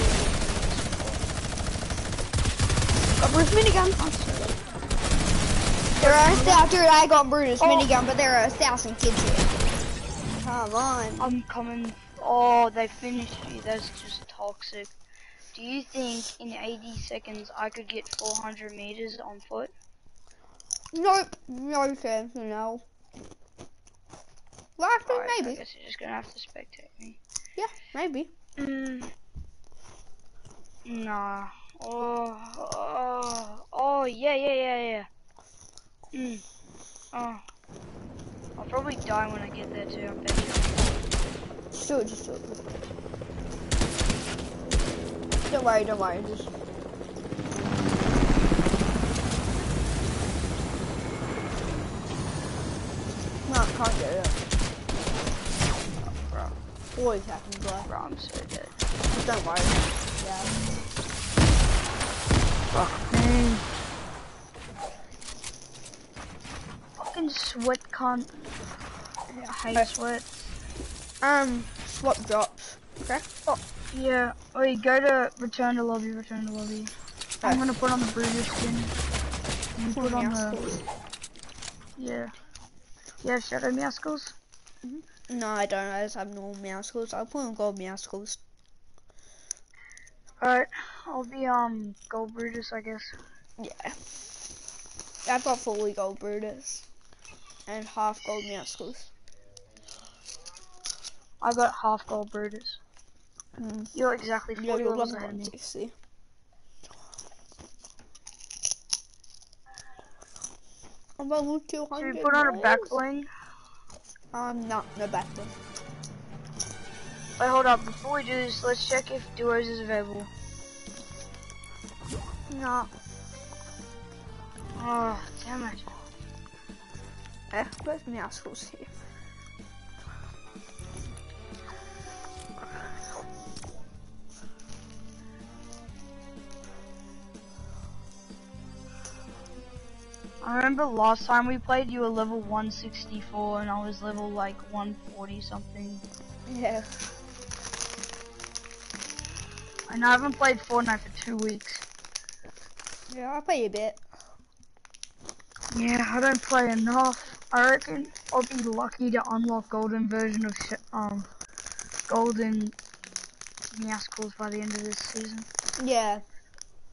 Got Bruce minigun. There are a dude, I got Brutus Oh. minigun, but there are a thousand kids here. Come on. I'm coming. Oh, they finished me. That's just toxic. Do you think in 80 seconds I could get 400 meters on foot? Nope, no chance, no. Well, actually, Alright, I guess you're just gonna have to spectate me. Yeah, maybe. Mm. Nah. Oh, oh, oh, yeah, yeah, yeah, yeah. Mm. Oh. I'll probably die when I get there too, I bet you. Just do it, just do it. Don't worry, don't worry, just... No, can't get it. Always happens, bro. bro, I'm so dead. Don't worry. Yeah. Fuck me. Fucking sweat cunt. I hate Okay. sweat. Um, swap drops. Okay? Yeah. Wait, go to return to lobby, return to lobby. I'm gonna put on the Brutus skin. You put on the yeah. Yeah, shadow meowscles. No, I don't. I just have normal Meowscles. I'll put on gold Meowscles. Alright, I'll be um gold Brutus, I guess. Yeah. I've got fully gold Brutus. And half gold Meowscles. I got half gold Brutus. Mm. You're exactly Yeah, 40 you're levels level ahead of me. 160. I'm level 200. Should we put on a back bling? Um, no, no back bling. Wait, hold up. Before we do this, let's check if duos is available. No. Oh, damn it. Eh, where's Meowscles here? I remember last time we played, you were level 164 and I was level like 140 something. Yeah. And I haven't played Fortnite for two weeks. Yeah, I'll play a bit. Yeah, I don't play enough. I reckon I'll be lucky to unlock golden version of sh um golden Meowscles by the end of this season. Yeah.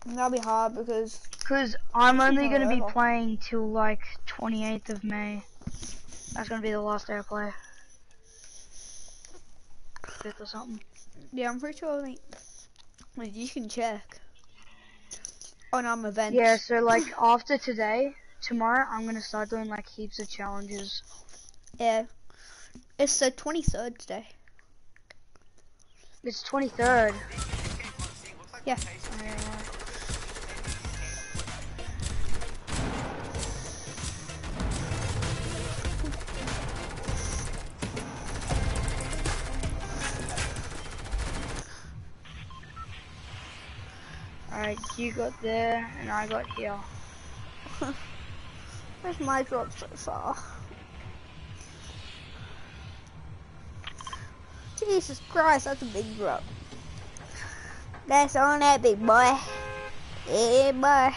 That'll be hard because Cause I'm only gonna be playing till like 28th of May. That's gonna be the last day I play. Fifth or something. yeah, I'm pretty sure like well, you can check on um events. Yeah, so like [LAUGHS] after today, tomorrow I'm gonna start doing like heaps of challenges. Yeah. It's the 23rd today. It's 23rd. Yeah. Alright, you got there, and I got here. [LAUGHS] Where's my drop so far? Jesus Christ, that's a big drop. That's on that big boy. Yeah, boy.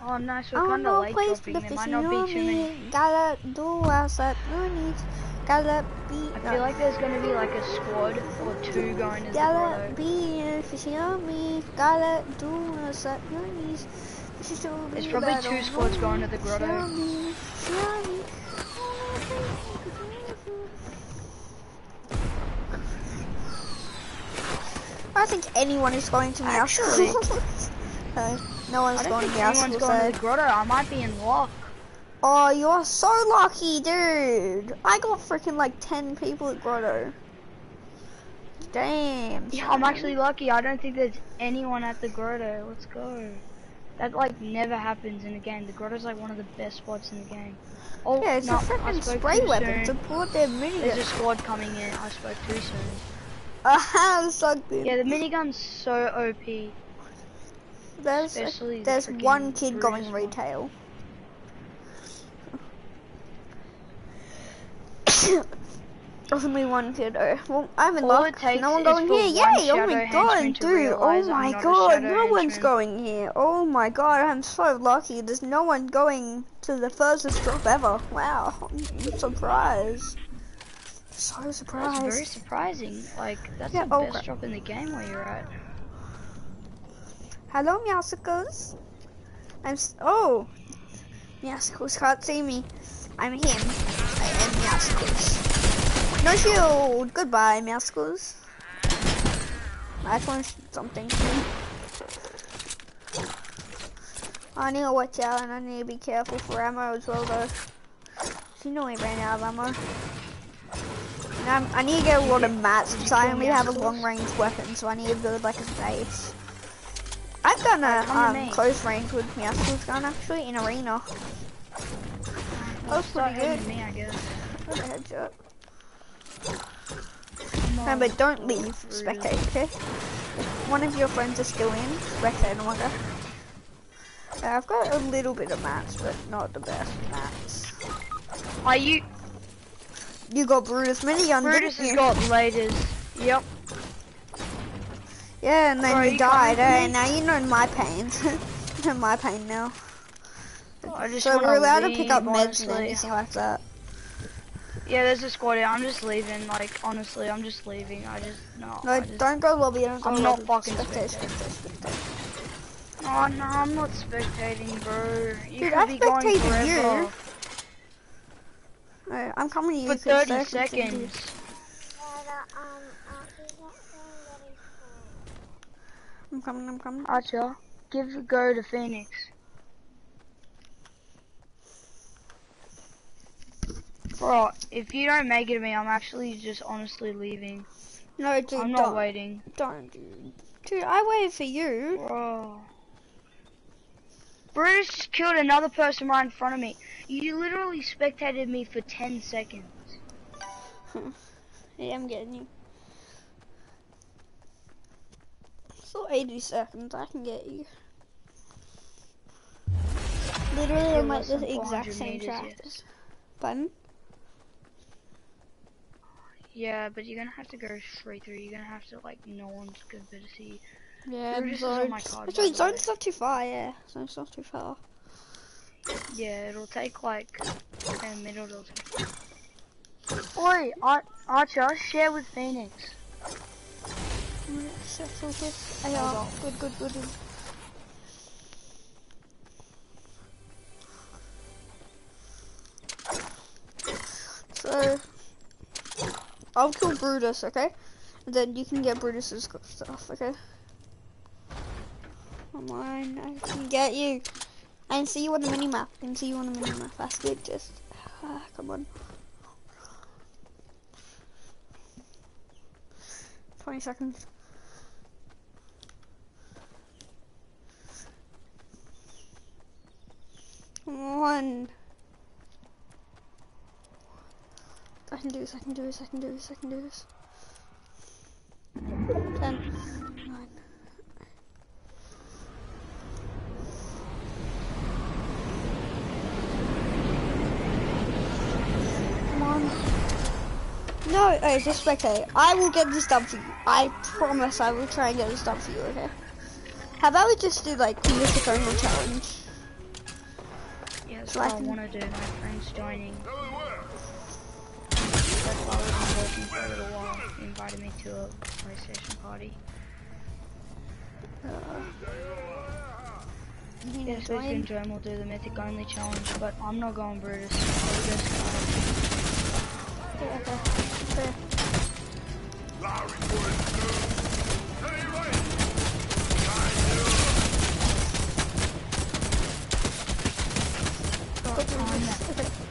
Oh, nice. I We're oh, don't kind of know place the There fish might you not know be too many. me. Gotta do what's up, no need. Be. I feel like there's gonna be like a squad or two going as the grotto. be a fishy on me. Do what's up, no need. There's probably two squads going to the grotto. I don't think anyone is going to Meow Actually- [LAUGHS] no, no one's going to Meow anyone's School going to the grotto. I might be in luck. Oh, you're so lucky, dude. I got freaking like 10 people at Grotto. Damn. Yeah, I'm actually lucky. I don't think there's anyone at the grotto. Let's go. That like never happens in the game. The grotto's like one of the best spots in the game. Oh, Yeah, it's no, a freaking spray weapon soon. to put their minigun. There's a squad coming in. I spoke too soon. [LAUGHS] Aha, sucked in. Yeah, the minigun's so OP. there's the there's one kid going retail. Only one kid. Oh, well, I'm in All luck. no one going here. Yay! Oh my god, dude! Oh my god, no one's henchman. going here. Oh my god, I'm so lucky. There's no one going to the furthest drop ever. Wow, I'm surprised. So That's very surprising. Like that's Yeah, the oh, best drop in the game where you're at. Hello, Meowscles. I'm s- oh, Meowscles can't see me. I'm him. I am Meowscles. No shield. Goodbye, Meowscles. I just want something. I need to watch out and I need to be careful for ammo as well, though. You know I ran out of ammo. And I'm, I need to get a lot of mats because I only have a long range weapon, so I need to build like a base. I've done a um, close range with Meowsicles gun actually in arena. Well, was pretty hitting me, I guess. Got a headshot. Remember, don't leave, spectate, okay? One of your friends is still in, spectate no longer. Uh, I've got a little bit of mats, but not the best mats. Are you? You got Brutus minigun, Brutus has you? got lasers. Yep. Yeah, and then Bro, you you died, eh? Now you know my pain. [LAUGHS] you know my pain now. I just So we're allowed to pick up meds and anything like that. Yeah, there's a squad here. I'm just leaving. Like honestly, I'm just leaving. I just no. No, just, don't go lobby, don't go I'm not fucking spectate, spectating. spectate, spectate. Oh no, I'm not spectating, bro. You Dude, could I be going forever you. Alright, I'm coming to you for 'cause 30 I can send you- seconds. But, I'll be back when ready for I'm coming, I'm coming. Archer, give a go to Phoenix. Bro, if you don't make it to me, I'm actually just honestly leaving. No, dude, I'm don't. waiting. Don't, dude. Dude, I waited for you. Bro. Brutus just killed another person right in front of me. You literally spectated me for 10 seconds. [LAUGHS] Yeah, I'm getting you. So 80 seconds, I can get you. Literally, I'm like the exact same meters, track. yes. Pardon? Yeah, but you're gonna have to go straight through. You're gonna have to, like, no one's gonna be able to see. Yeah, Brutus is my card, by Actually, the way. zone's not too far, yeah. Zone's not too far. Yeah, it'll take, like, 10 minutes or something. Oi, Ar- Archer, share with Phoenix. Settle this. Oh. Good, good, good. good. So, I'll kill Brutus, okay? And then you can get Brutus's stuff, okay? Come on, I can get you. I can see you on the minimap. I can see you on the minimap. That's good, just... Ah, come on. 20 seconds. Come on. I can do this, I can do this, I can do this, I can do this. 10, 9. Come on. No, no, just okay. I will get this done for you. I promise I will try and get this done for you, okay? How about we just do like the mythic only challenge? Yeah, that's so what I. I want to do. My friend's joining. That's why we've been working for a little while. He invited me to a PlayStation party. Yeah, know, so gonna join. We'll do the mythic only challenge, but I'm not going Brutus. I'll just go. Yeah, okay. Okay.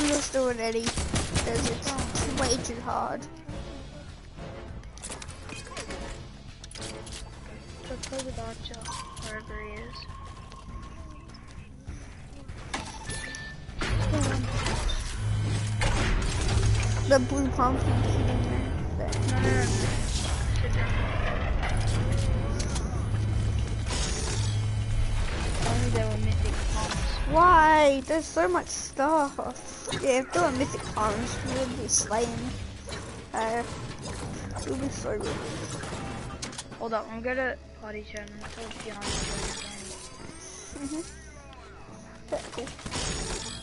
I'm just doing Eddie because it's way too hard. So play Archer, wherever he is. The blue pumpkin shooting there. No, no, no. Only were. Why? There's so much stuff. Yeah, if there were mythic arms, we would be slaying. Uh, it would be so good. Hold up, I'm gonna party chat and tell John to join again. Mhm. Yeah, cool.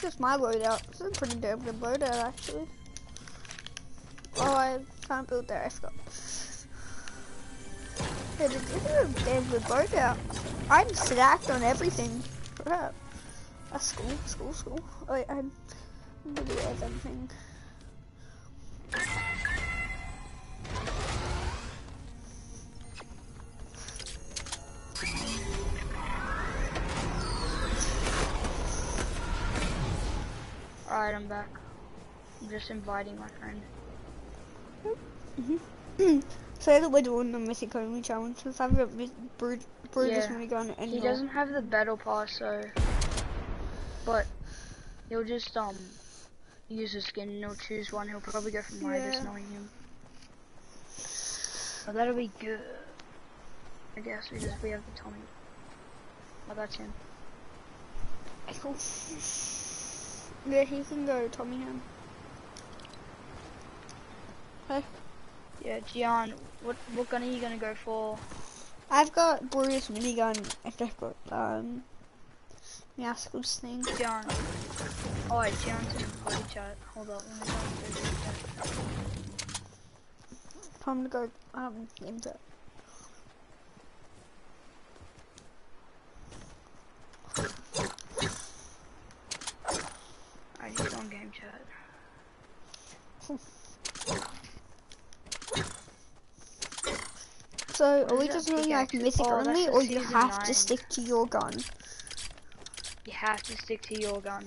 This is my loadout. This is a pretty damn good loadout, actually. Oh, I can't build there, I forgot. Yeah, this is a damn good loadout. I'm stacked on everything. Crap. That's school, school, school. Oh, wait, I'm really have everything. Alright, I'm back. I'm just inviting my friend. [CLEARS THROAT] Say that we're doing the mythic only challenge since I've got mi- brewed, brewed this Yeah. minigun and He doesn't have the battle pass, so. But he'll just um use a skin and he'll choose one. He'll probably go for Midas, Yeah. knowing him. So that'll be good. I guess we just, we have the Tommy. Oh, that's him. Cool. [LAUGHS] Yeah, he can go Tommy Ham. Yeah, Gian, what what gun are you gonna go for? I've got Brutus minigun and I've got um Meowscles thing. Gian. Oh wait, Gian's in the party chat. Hold up, let me go into. Time to go um game chat. Alright, he's on game chat. So are we just doing like mythic Oh, only or you have to stick to your gun? You have to stick to your gun.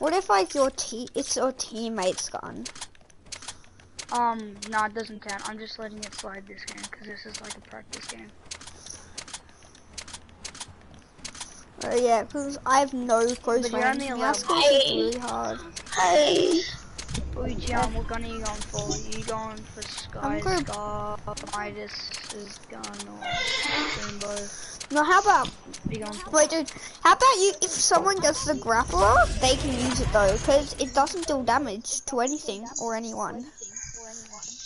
What if like your te it's your teammate's gun? Um, no, it doesn't count. I'm just letting it slide this game because this is like a practice game. Uh, yeah, because I have no close range. allowed Meowscles is really hard. Uy, Gian, what gun are you going for? Are you going for Skye, Scar, Midas's gun, or Rainbow? No, how about What are you going for? Wait, dude, how about you, if someone gets the grappler, they can use it though, because it doesn't deal damage to anything or anyone.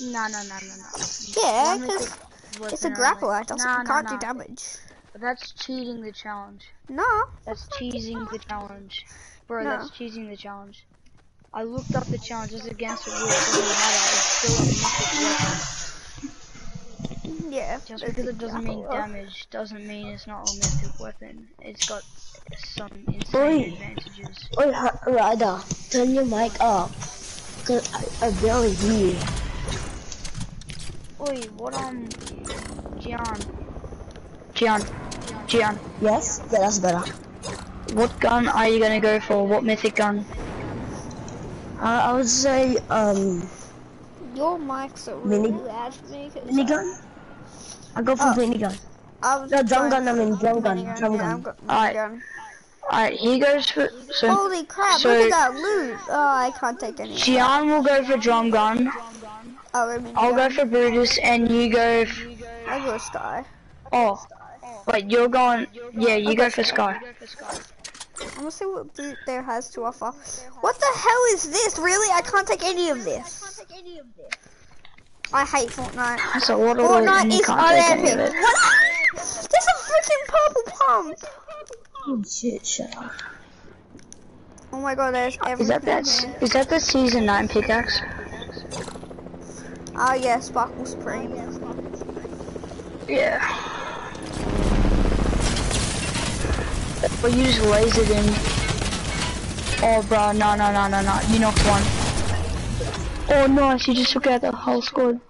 No, no, no, no, no. Yeah, because it's a grappler, it doesn't, No, no, can't no. do damage. But that's cheating the challenge. No, That's cheesing the challenge. Bro, that's cheesing the challenge. I looked up the challenges against the rules. It doesn't matter. It's still a mythic weapon. yeah. Just because it doesn't mean damage doesn't mean it's not a mythic weapon. It's got some insane Oi. advantages. Oi, Rada, turn your mic up. Cause I, I barely hear you. Oi, what um, Gian, Gian, Gian, Yes? Yeah, that's better. what gun are you gonna go for? What mythic gun? Uh, I would say, um, Your mics are Mini- really loud for me. 'cause, uh, minigun? I go for Oh. minigun. I No, drum gun, I mean drum gun, drum yeah, gun. Alright. Alright, he goes for so Holy crap, so- look at that loot. Oh, I can't take any. Gian will go for drum gun. Oh, I I'll go for Brutus, and you go. I'll go Skye. oh, wait, you're going. Yeah, you go for Skye. I'm gonna see what loot there has to offer. What the hell is this? Really? I can't take any of this. I hate Fortnite. That's a lot of loot, Fortnite is can't take any of unepic. What? There's a freaking purple pump. Oh shit, shut up. Oh my god, there's Is everything. that that? here. Is that the season nine pickaxe? Ah, yeah, Sparkle Supreme. Yeah. We use lasered in. Oh, bro, no, no, no, no, no. You knocked one. Oh, nice. You just took out the whole squad.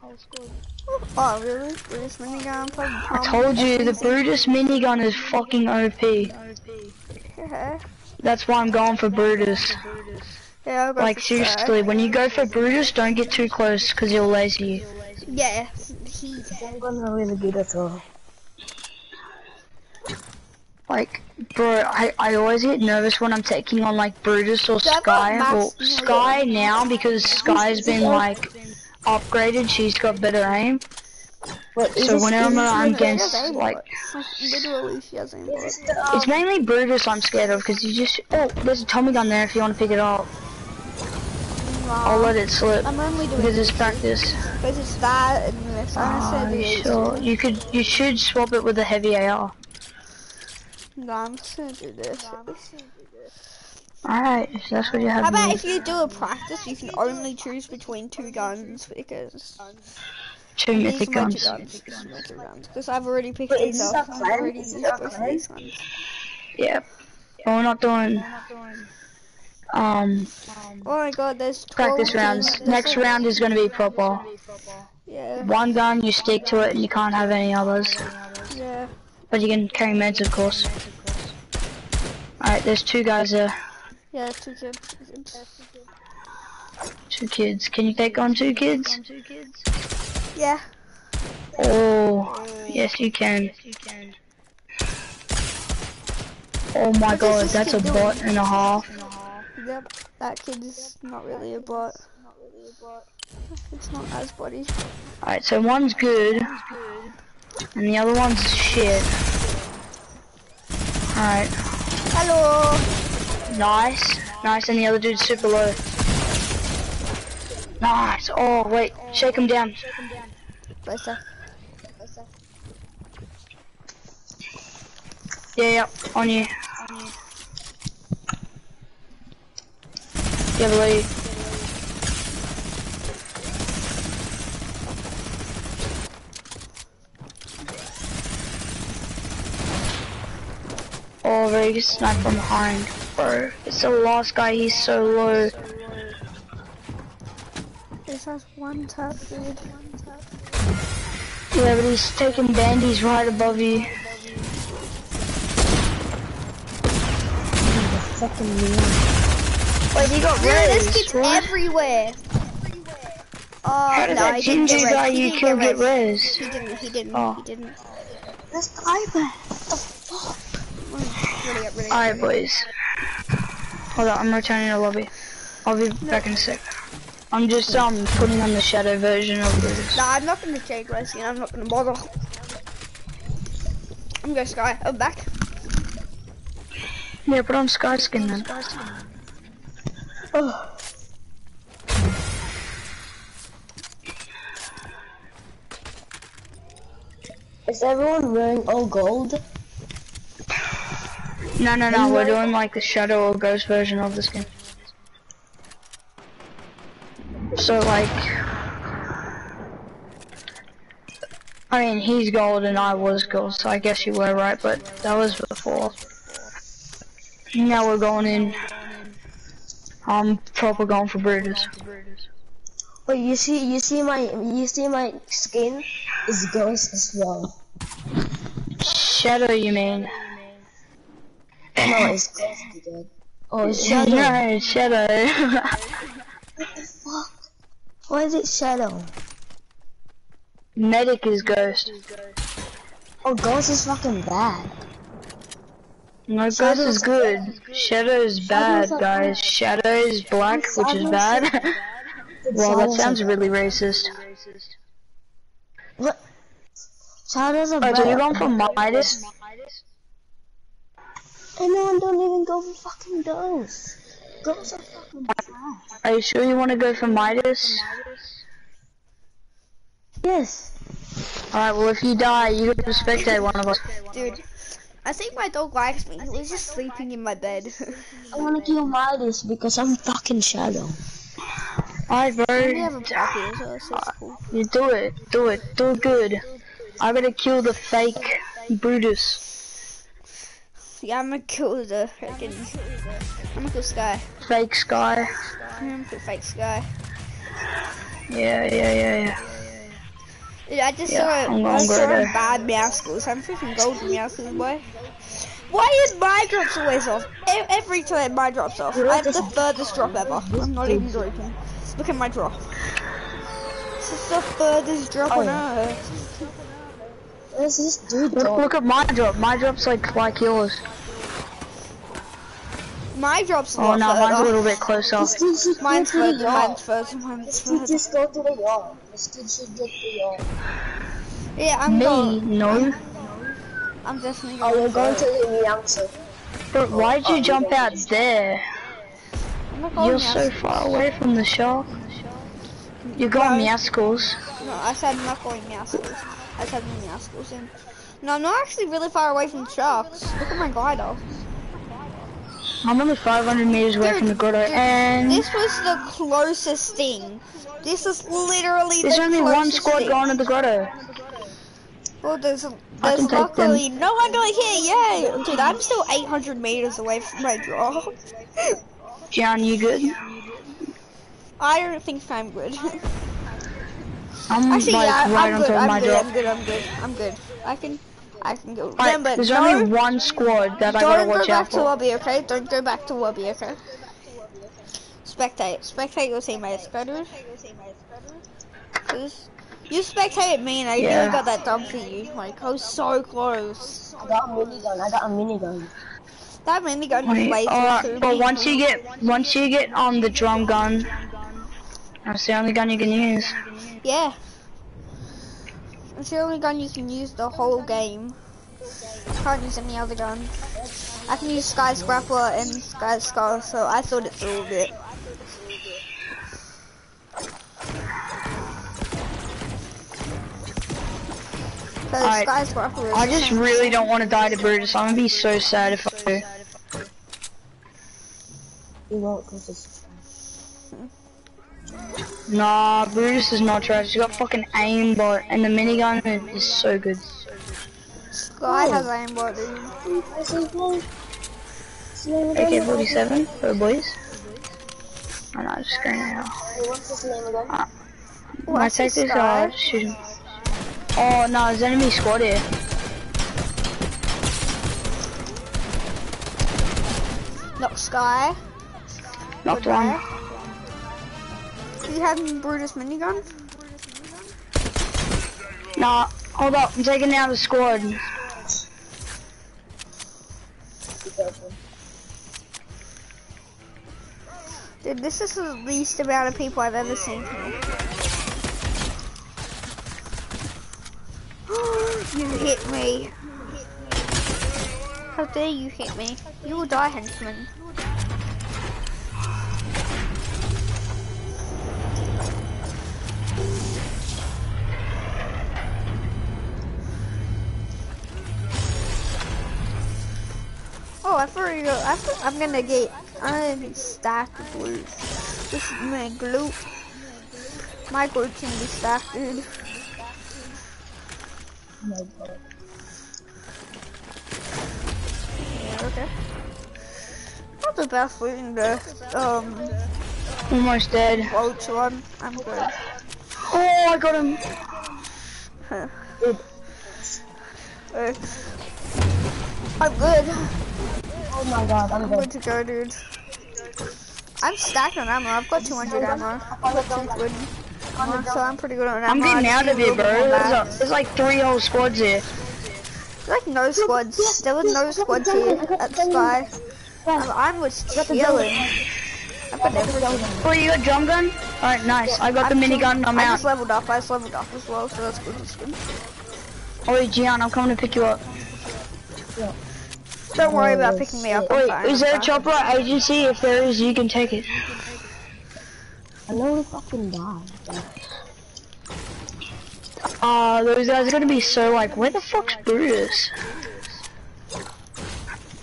Oh, really? British minigun, purple I told you, the Brutus minigun is fucking OP. Yeah, That's why I'm going for Brutus. yeah I'll go Like, for Skye. seriously, when you go for Brutus, don't get too close, because he'll laser you. Yeah, he. I'm gonna really good at all. Like, bro, I, I always get nervous when I'm taking on, like, Brutus or Skye. Well, Skye now, because Skye's been, like, upgraded, she's got better aim. Is So this, whenever I'm against, like. Literally, she has aimbots. is this the, um, it's mainly Brutus I'm scared of, because you just, oh, there's a Tommy gun there if you want to pick it up. I'll let it slip, I'm only doing because this it's practice. because it's that and this. Ah, say the sure. You could, you should swap it with a heavy AR. No, I'm just gonna do this. Alright, if that's what you have How about if you do a practice, you can only choose between two guns because two these mythic are my two guns. guns. These are my two guns. Because I've already picked Wait, these up. a I've already used both of these guns. Yeah. But we're not doing, um, Oh my god, there's 12 practice rounds. Next round is gonna be proper. Yeah, One gun, you stick to it, and you can't have any others. yeah. But you can carry meds, of course. Alright, there's two guys there. Yeah, two kids. two kids. Can you take on two kids? Yeah. Oh, yes you can. Oh my What is god, that's a bot and a half. Yep. That kid's not really a bot. It's not as body. Alright, so one's good, and the other one's shit. Alright, Hello. nice. Nice, and the other dude's super low. Nice. Oh, wait, shake him down. Closer. Yeah, yeah, on you. You have a Oh, very good snipe from behind, bro. It's the last guy, he's so low. This has one tap, dude. Yeah, but he's taking bandies right above you. fucking me? Wait, he got Dude, this kid's what? everywhere. Oh, How did no, that ginger guy res. He you didn't killed get get res. res? He didn't, he didn't, Oh. he didn't. That's the iPad. Really up, really Alright, really boys. Hold on, I'm returning to lobby. I'll be back in a sec. I'm just um putting on the shadow version of this. Nah, I'm not gonna change my skin. I'm not gonna bother. I'm going Skye. I'm back. Yeah, put on Skye Skin then. Oh. Is everyone wearing all gold? No, no, no, we're doing like the shadow or ghost version of the skin. So like, I mean, he's gold and I was gold, so I guess you were right, but that was before. Now we're going in. I'm proper going for Brutus. Wait, you see, you see my, you see my skin is ghost as well. Shadow, you mean? No, it's ghost again. Oh, it's shadow. no, shadow. What the fuck? Why is it shadow? Medic is ghost. Oh, ghost is fucking bad. No, Ghost is good. Shadow is bad, guys. Shadow is black, which is bad. [LAUGHS] well, that sounds really racist. What? Shadows are Oh, so you're bad. going for Midas? Anyone don't even go for fucking those. Those are fucking trash. Are you sure you want to go for Midas? Yes. Alright, well if you die, you get to spectate one of us. Dude, I think my dog likes me. He was just sleeping in my bed. I wanna kill Midas because I'm fucking Shadow. Alright, we bro. well, so cool. You do it. Do it. Do good. I gotta kill the fake Brutus. Yeah, I'm gonna kill the freaking. I'm gonna kill Skye. Fake Skye. I'm gonna kill fake Skye. Yeah, yeah, yeah, yeah. Dude, I just Yeah, saw I'm I saw a bad Meowscles. I'm freaking golden Meowscles, boy. Why is my drops always off? E- Every time my drops off. I have the furthest drop ever. I'm not even joking. Look at my drop. This is the furthest drop Oh, on earth. Where's this dude Look, look at my drop. My drop's like like yours. My drop's a Oh lot no, mine's a little bit closer. This dude should Mine's go to the further, mine's further, mine's This further. just go to the yard. This dude should get the yard. Yeah, I'm Me? going. No. I'm definitely Oh, going. you're going to it. the Yangtze. But why'd you oh, jump out there? I'm not going You're so Meowscles. far away from the shark. You're going No. Meowscles. No, I said I'm not going Meowscles. I said Meowscles in. No, I'm not actually really far away from the sharks. Look at my glider. I'm only 500 meters away Dude, from the grotto, dude, and This was the closest thing. This is literally there's the only one squad thing. going to the grotto. Well, there's, there's can take them. luckily no one going here. Yay! Dude, I'm still 800 meters away from my drop. [LAUGHS] John, you good? I don't think I'm good. I'm Actually, like yeah, right I'm on good. top of my I'm good. I'm good. I'm good. I'm good. I can, I can go. Right, Remember, there's only one squad that I gotta don't go watch back out to for. lobby, okay? Don't go back to lobby, okay? Spectate. Spectate your teammates, go dude. Cause you spectated me and I Yeah. nearly got that dub for you. Like, I was so close. I got a minigun. I got a minigun. That minigun was Wait, way too alright, but once you get once you get on the drum gun, that's the only gun you can use. Yeah. It's the only gun you can use the whole game. Can't use any other gun. I can use Skyscraper and Sky Skull, so I thought it through a bit. Cause Alright. I just really don't want to die to Brutus. I'm gonna be so sad if I do. You won't because it's Nah, Brutus is not trash. He's got fucking aimbot, and the minigun is- is so good. Skye has oh. aimbot, dude. I see play. AK-47 for the boys. I'm not just going now. What's his name again? Oh, I I see take this Skye. shoot him. Oh no, there's enemy squad here. Knock Skye. Knocked one. Do you have Brutus minigun? Nah, hold up, I'm taking down the squad. Dude, this is the least amount of people I've ever seen here. [GASPS] you hit me. How dare you hit me? You will die, henchman. Oh, I you. I thought I'm gonna get. I'm stacked of. This is my glute. My glute can be stacked, dude. Yeah, okay. Not the best loot in the um Almost dead. glute one. I'm good. Oh, I got him. [LAUGHS] Huh. Uh, I'm good. Oh my god, I'm I'm dead. good to go, dude. I'm stacked on ammo. I've got 200 ammo. I've got 220 ammo, so I'm pretty good on ammo. I'm getting out of here, bro. little There's, a, there's like three whole squads here. like no squads. There were no squads here at Skye. Um, I was chilling. I've got everything. Oh, you got drum gun? Alright, nice. I got the minigun. I'm I out. just leveled up. I just leveled up as well, so that's good. That's good. Oh, Gian, I'm coming to pick you up. Don't worry about picking me up. Wait, is there a chopper at agency? If there is, you can take it. I know to fucking die. Uh, those guys are gonna be so like, where the fuck's Brutus?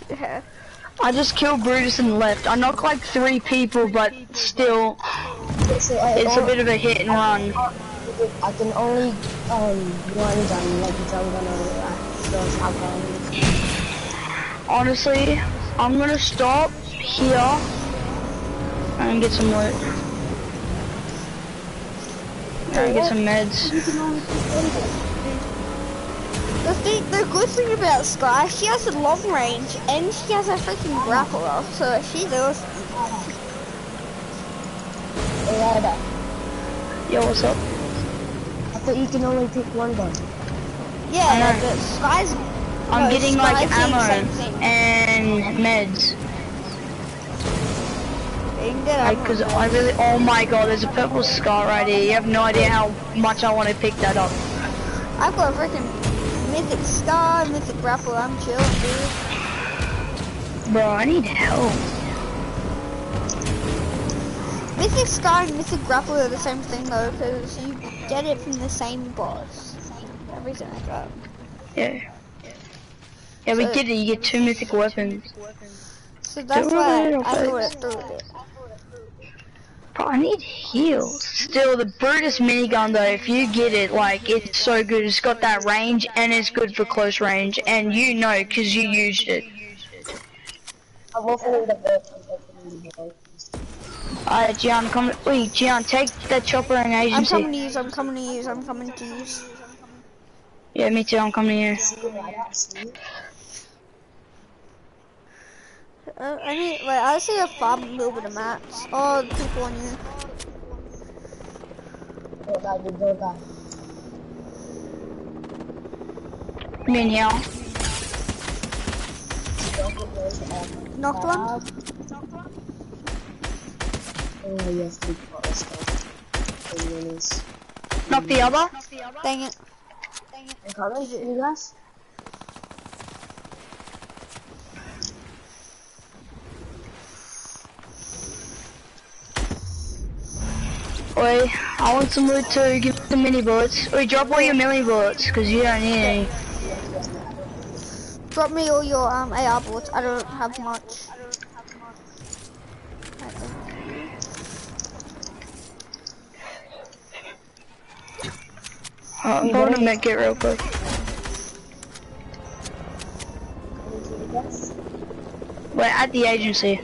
Yeah. I just killed Brutus and left. I knocked like three people, but still, it's a oh, bit of a hit and run. I can only um one gun like a drum gun or that. So it's not going. Honestly, I'm gonna stop here and get some loot. And get some meds. The thing, the good thing about Skye, she has a long range and she has a freaking grappler, so she's awesome. Alright, Yo, what's up? I thought you can only pick one gun. I Yeah, know. but Skye's. I'm no, getting like ammo and meds. Like, cause I really, oh my god, there's a purple scar right here. You have no idea how much I want to pick that up. I've got a freaking mythic star, mythic grapple. I'm chilling, dude. Bro, I need help. Mythic scar and mythic grapple are the same thing though, because you get it from the same boss. Everything like that. Yeah. Yeah, we So- get it. You get two mythic weapons. So that's why I thought okay. it through it. Bro, I need heals. Still, the Brutus minigun though, if you get it, like, it's so good. It's got that range and it's good for close range. And you know, cause you used it. I'm opening the book. I'm opening the book. Alright, Gian, come. Wait, Gian, take that chopper and agency. I'm coming to use, I'm coming to use, I'm coming to use. Yeah, me too. I'm coming to here. Uh, I need, wait, I see a farm a little bit of mats. Oh, the people on you. Don't die, dude, don't die. Me and Yao. Don't get ready to Knocked one? Oh yes, we got this stuff. The minis. Knock the other. Dang it. I'm coming, you guys. Wait, I want some loot too. Give me some mini bullets. Wait, drop all your mini bullets, cause you don't need any. Drop me all your um AR bullets. I don't have much. Uh, I'm going to make it real quick. Wait, at the agency.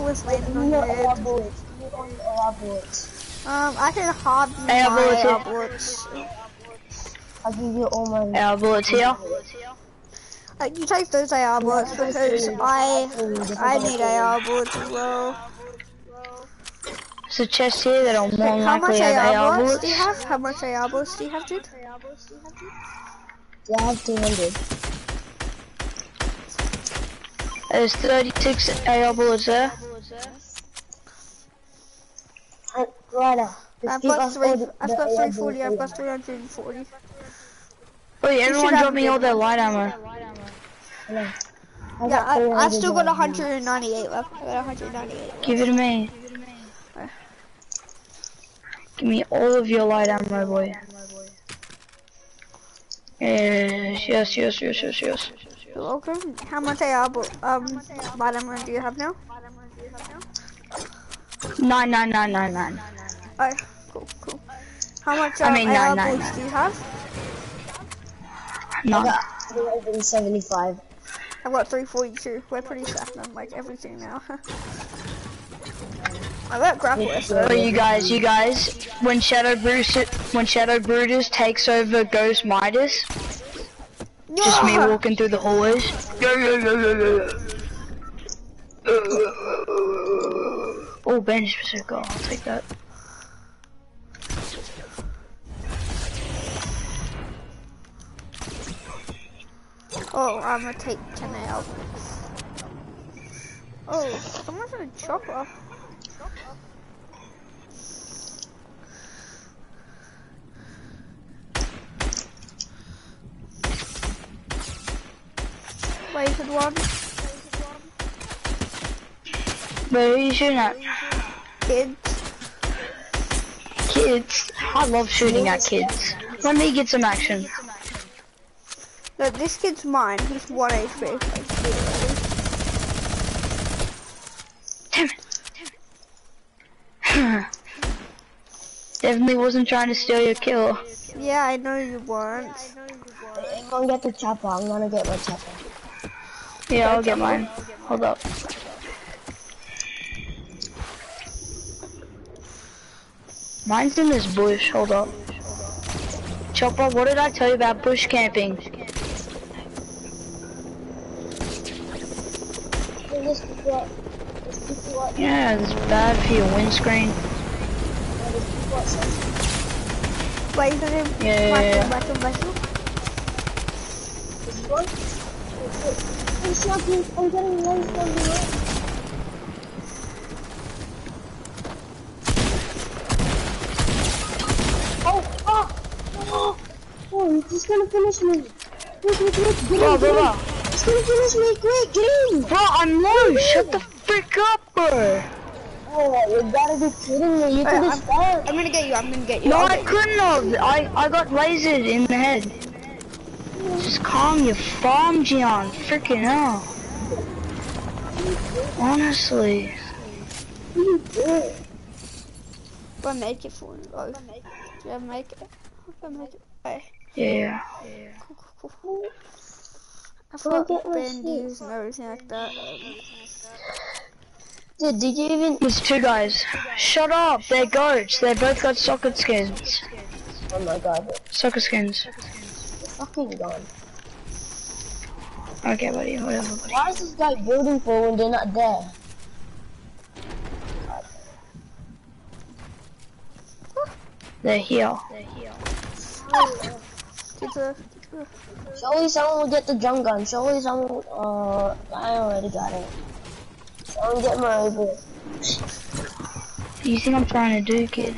Couple is landing on your head. bullets. You know AR bullets. Um, I can harden AR my bullets AR here. bullets. I'll give you all my. Our bullets here. Like, you take those AR bullets because I I need AR bullets as well. There's a chest here that I'll more than How much likely have AR AR bullets bullets. do you have? How much AR bullets do you have, dude? Yeah, I have 200. There's 36 AR bullets there. I, right now. I've got three. the- I've got 340. I've got 340. Wait, everyone drop me all their light ammo. we have. Yeah, I, I've still got 198 left. I got 198. Give it to me. Give me all of your light ammo, boy. Yes, yes, yes, yes, yes, yes. You're welcome. How much AR bu- um light ammo do you have now? Nine, nine, nine, nine, nine. Oh, cool, cool. How much I um, mean, AR nine, nine, do you have? I None. got 375. I've got 342. We're pretty stacked on like everything now. [LAUGHS] I got grapplers. so- But you guys, you guys, when Shadow Brutus, when Shadow Brutus takes over Ghost Midas, just me walking through the hallways. Yo, yo, yo, yo, yo. Oh, bench berserker. I'll take that. Oh, I'm gonna take 10 out. Oh, someone's in a chopper. Waited one. Where are you shooting at? Kids. Kids. I love shooting at kids. Let me get some action. Look, this kid's mine. He's 1 HP. Damn it. Definitely wasn't trying to steal your kill. Yeah, I know you weren't. I'm gonna get the chopper. I'm gonna get my chopper. Yeah, I'll get mine. Hold up. Mine's in this bush. Hold up. Chopper, what did I tell you about bush camping? Hey, There's people up. There's people up. Yeah, it's bad for your windscreen. There's people outside. Waited him. Yeah, one. I'm shocking. I'm getting one from the. Oh, oh, oh, oh, he's gonna finish me. Get bro, get bro. In. Gonna finish me, quick, get in. Bro, I'm low. Shut the frick up, bro. Oh, you gotta be kidding me. You could I'm- have started. I'm gonna get you. I'm gonna get you. No, I couldn't have. I, I got lasered in the head. Just calm your farm, Gian. Freaking hell. Honestly. I'll make it for you, bro. Yeah, make it. I'll make it. Hey. Yeah. Cool, cool, cool. I've Go got get my bandies and everything like that. Dude, did you even? There's two guys. Shut up. They're goats. They both got socket skins. Oh my god, Soccer skins. fucking gone. Okay, buddy. Whatever. buddy. Why is this guy building for when they're not there? They're here. Get the. Surely someone will get the drum gun. Surely someone. Uh, I already got it. Someone get my rifle. What do you think I'm trying to do, kid?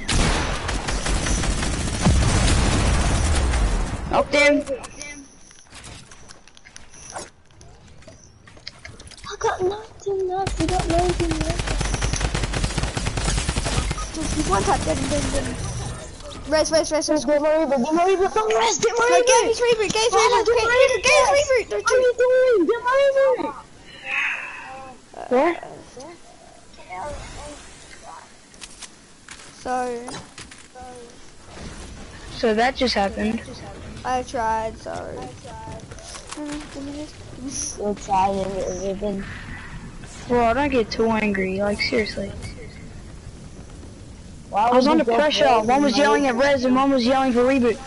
Knocked him. I got nothing left. We got nothing left. Just one tap. Get him, get get. Race, race, race, race. Get my rifle. Get my rifle. Don't. Get my No, rifle. Gary's reboot. Gary's reboot. get my. Gary's reboot. There's What are you doing? Get my rifle. What? So So that just happened. I tried. Sorry. Give me this. Give me this. You're trying to get ribbon. Don't get too angry. Like, seriously. Why I was under pressure. One was yelling at? Res and one was yelling for reboot.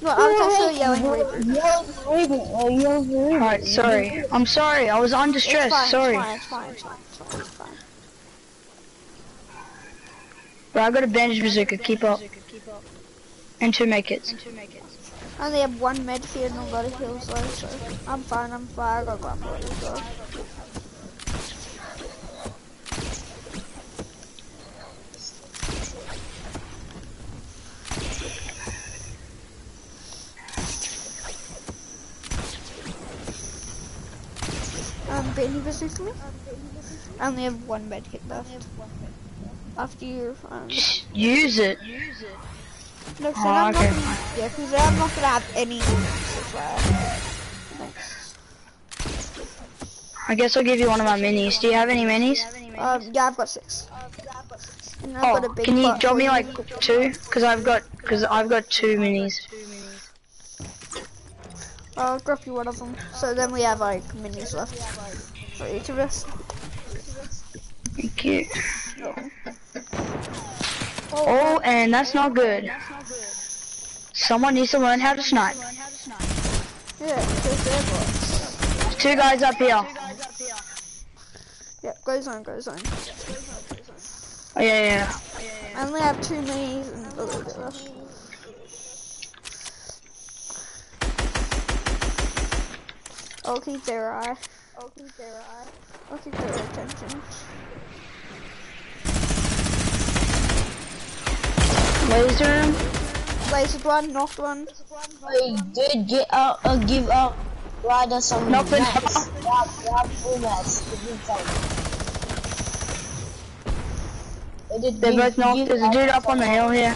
No, I was actually yelling reboot. For ribbon. Yelling. Alright, sorry. I'm sorry. I was under It's stress. fine, Sorry. It's fine. It's fine. It's fine. It's fine. Bro, I got a bandage bazooka. Keep up. And two make it. I only have one med here and nobody heals though, so I'm fine. I'm fine. I got grapple as well. Um, bazooka me? I only have one med kit left. After you, um, Just use it. no, so Oh, I'm not gonna, yeah, because I'm not gonna have any. That's why. Thanks. I guess I'll give you one of my minis. Do you have any minis? Um, yeah, I've got six. And I've got a Oh, big can you drop me like two? Cause I've got, cause I've got two minis. I'll drop you one of them. So then we have like minis left for each of us. Thank you. Oh, oh, and that's not good. Someone needs to learn how to snipe. Yeah, because they're bots. Two guys up here. Yeah, go Go zone, go zone. Oh yeah, yeah. I only have two minis and a little bit left. I'll keep their eye. I'll keep their eye. I'll keep their attention. Laser him. Laser one, knocked one. Hey, dude, get out, uh, give up. Ryder some Nothing. mats. Grab, grab full mats. Give me some. Hey, dude, They both knocked. give There's a dude up on the hill here.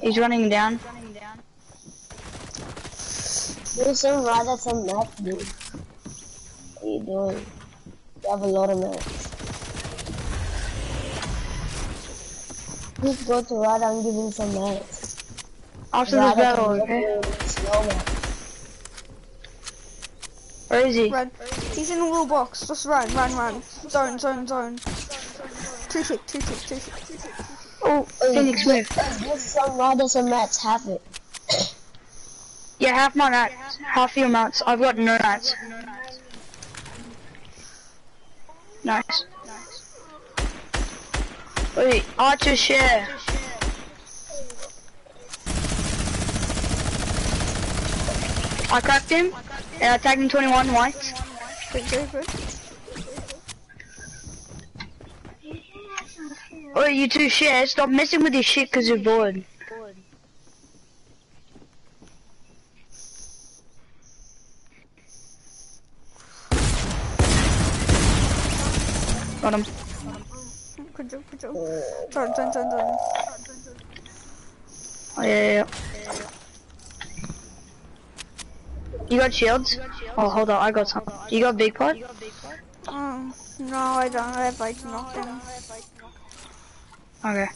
He's running down. Do some Ryder some mats, dude. What are you doing? You have a lot of mats. Just go to Ryder and give him some mats. After this Rider battle, okay? go in slow mats. Where is he? Run. He's in a little box. Just run, run, run. Zone, zone, zone. Two tick, two tick, two tick. Oh, Phoenix move. Give some Ryder some mats. Have it. Yeah, half my mats. Half your mats. I've got no mats. Nice. Wait, Archer share. I cracked him, and I tagged him 21 whites. Good, good, good. Oh, you two share. Stop messing with your shit because you're bored. Got him. Good job, good job. Zone, zone, zone, zone. Oh, yeah, yeah, yeah. You got shields? Oh, hold on, I got some. You got big pot? Um, no, I don't. I have like nothing. Okay.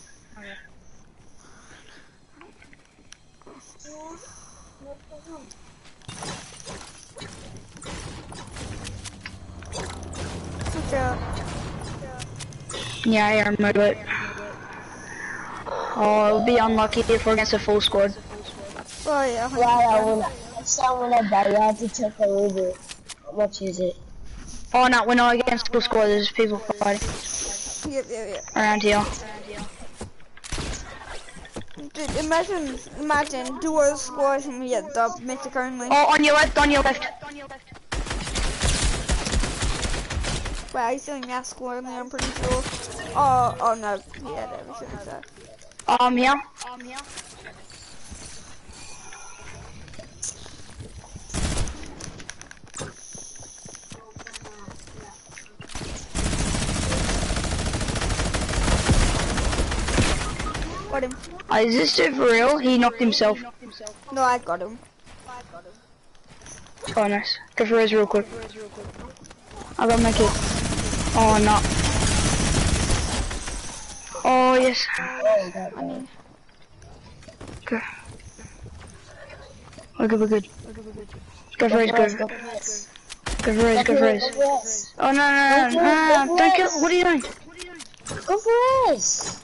Good job. Yeah, I remember it. Oh, it would be unlucky if we're against a full squad. Oh yeah. Right, I wanna. Next time when I buy, you have to check a little bit. How much is it? Oh no, we're not against full squad, there's people fighting Yep, yep, yep. around here. Dude, imagine, imagine duo squads and we get dub mythic only. Oh, on your left, on your left. Wait, he's doing that squad only, I'm pretty sure. Oh, oh no. Yeah, there we should have that. Um, here. Got him. Uh, is this dude for real? He knocked himself. No, I got him. Oh, nice. Go for his real quick. I got my kit. Oh, no. Oh, yes. Okay. We're good, we're good. Go for his, go. Go for his, go for. Yes. Oh, no, no, no, no, no, don't kill, what are you doing? Go for us.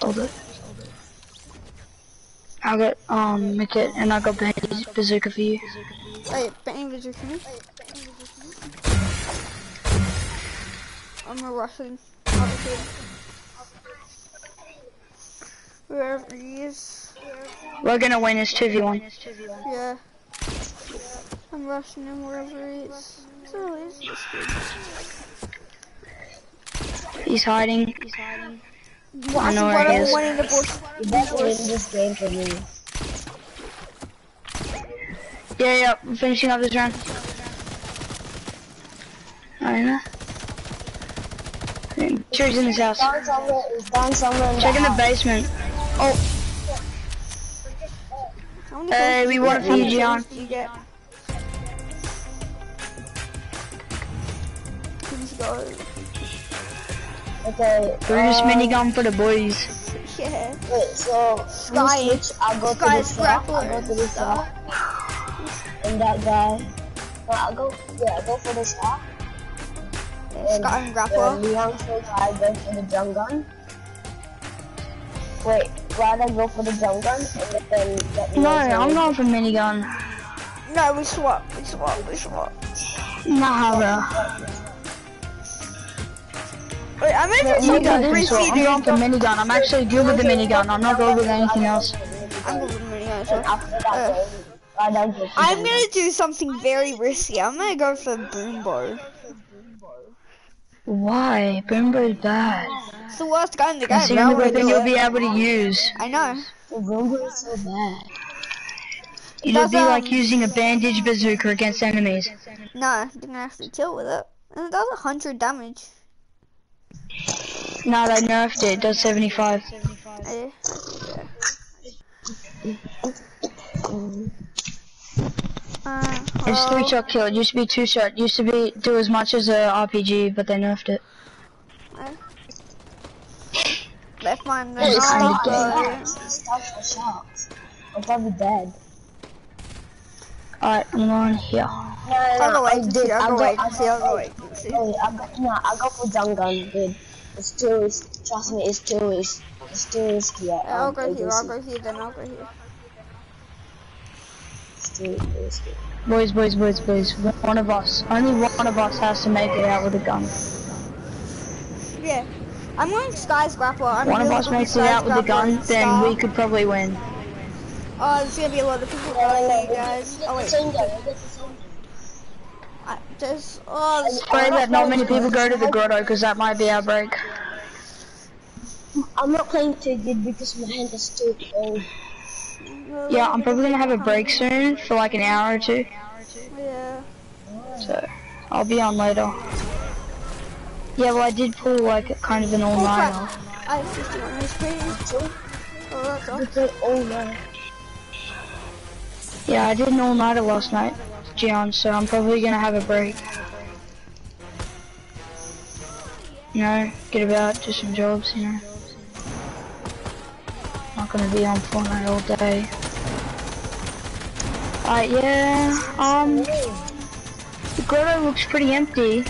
Hold it. I got, um, Mickey, and I got Bazooka bazooka for you. Wait, Benny Vigil for me. I'm a Russian. Whoever he is. We're gonna win this 2v1. Yeah. I'm rushing him wherever he is. So he's just good. He's hiding. I know where he is. One in the bush. You better win this game for me. Yeah, yeah, I'm finishing up this round. I know. Sure he's in this house. Down somewhere. It's down somewhere in Check in the the basement. Oh, hey, kills we do want it you for get? you, Okay. Bruce um, minigun for the boys. Yeah. Wait, so Skye- you switch. I'll go to Skye the shop. I'll Grappler. go to the shop. And that guy. No, I'll go. Yeah, I'll go for the shop. And Skye and uh, Grappler. Leon says I go for the drum gun. Wait, rather go for the jump gun and then get No, I'm going for minigun. No, we swap. We swap. We swap. Nah, bro. Wait, I'm gonna do You something got this risky, one. I'm going for minigun. I'm actually good with the minigun. I'm not good with anything else. I'm going with minigun, so- After that, Uh, then rather go for I'm gonna do something very risky. I'm gonna go for boom bow. Why? Boom Bow's bad. It's the worst gun in the game. That's the I only weapon you'll be able to use. I know. The Roomba is so bad. It'll be like um, using a bandage bazooka against enemies. No, you can actually kill with it. And it does 100 damage. No, they nerfed it. It does 75. Eh. Uh, It's three shot kill. It used to be two shot. It used to be do as much as a RPG, but they nerfed it. left mine the Hey, it's knob, kinda uh, Stop for shots. I'll probably dead. Alright, I'm going here. No, no, I'll no, I wait and did. see, I'll I go got- I and see, got- I'll go wait and see. Hey, I got, no, I go for jump gun, dude. It's too risky. Trust me, it's too risky. It's too risky. Yeah, I'll um, go here, I'll agency. go here, then I'll go here. It's too risky. Boys, boys, boys, boys. One of us. Only one of us has to make it out with a gun. Yeah. I'm going Skye's Grappler. I'm One of us makes it out with a gun, and then we could probably win. Oh, there's gonna be a lot of people No, no, going no, guys. Oh, wait. Same gun, we get the same gun. I, there's, oh, there's Pray that not many people go to the grotto, because that might be our break. I'm not playing too good because my hand is too cold. Yeah, I'm probably gonna have a break soon for like an hour or two, Yeah. so I'll be on later. Yeah, well I did pull like kind of an Oh, all-nighter. crap. I have 51 HP. Oh, that's all. We play all night. Yeah, I did an all-nighter last night, Gian, so I'm probably gonna have a break. You know, get about, do some jobs, you know. Not gonna be on Fortnite all day. Alright, yeah, um, the grotto looks pretty empty.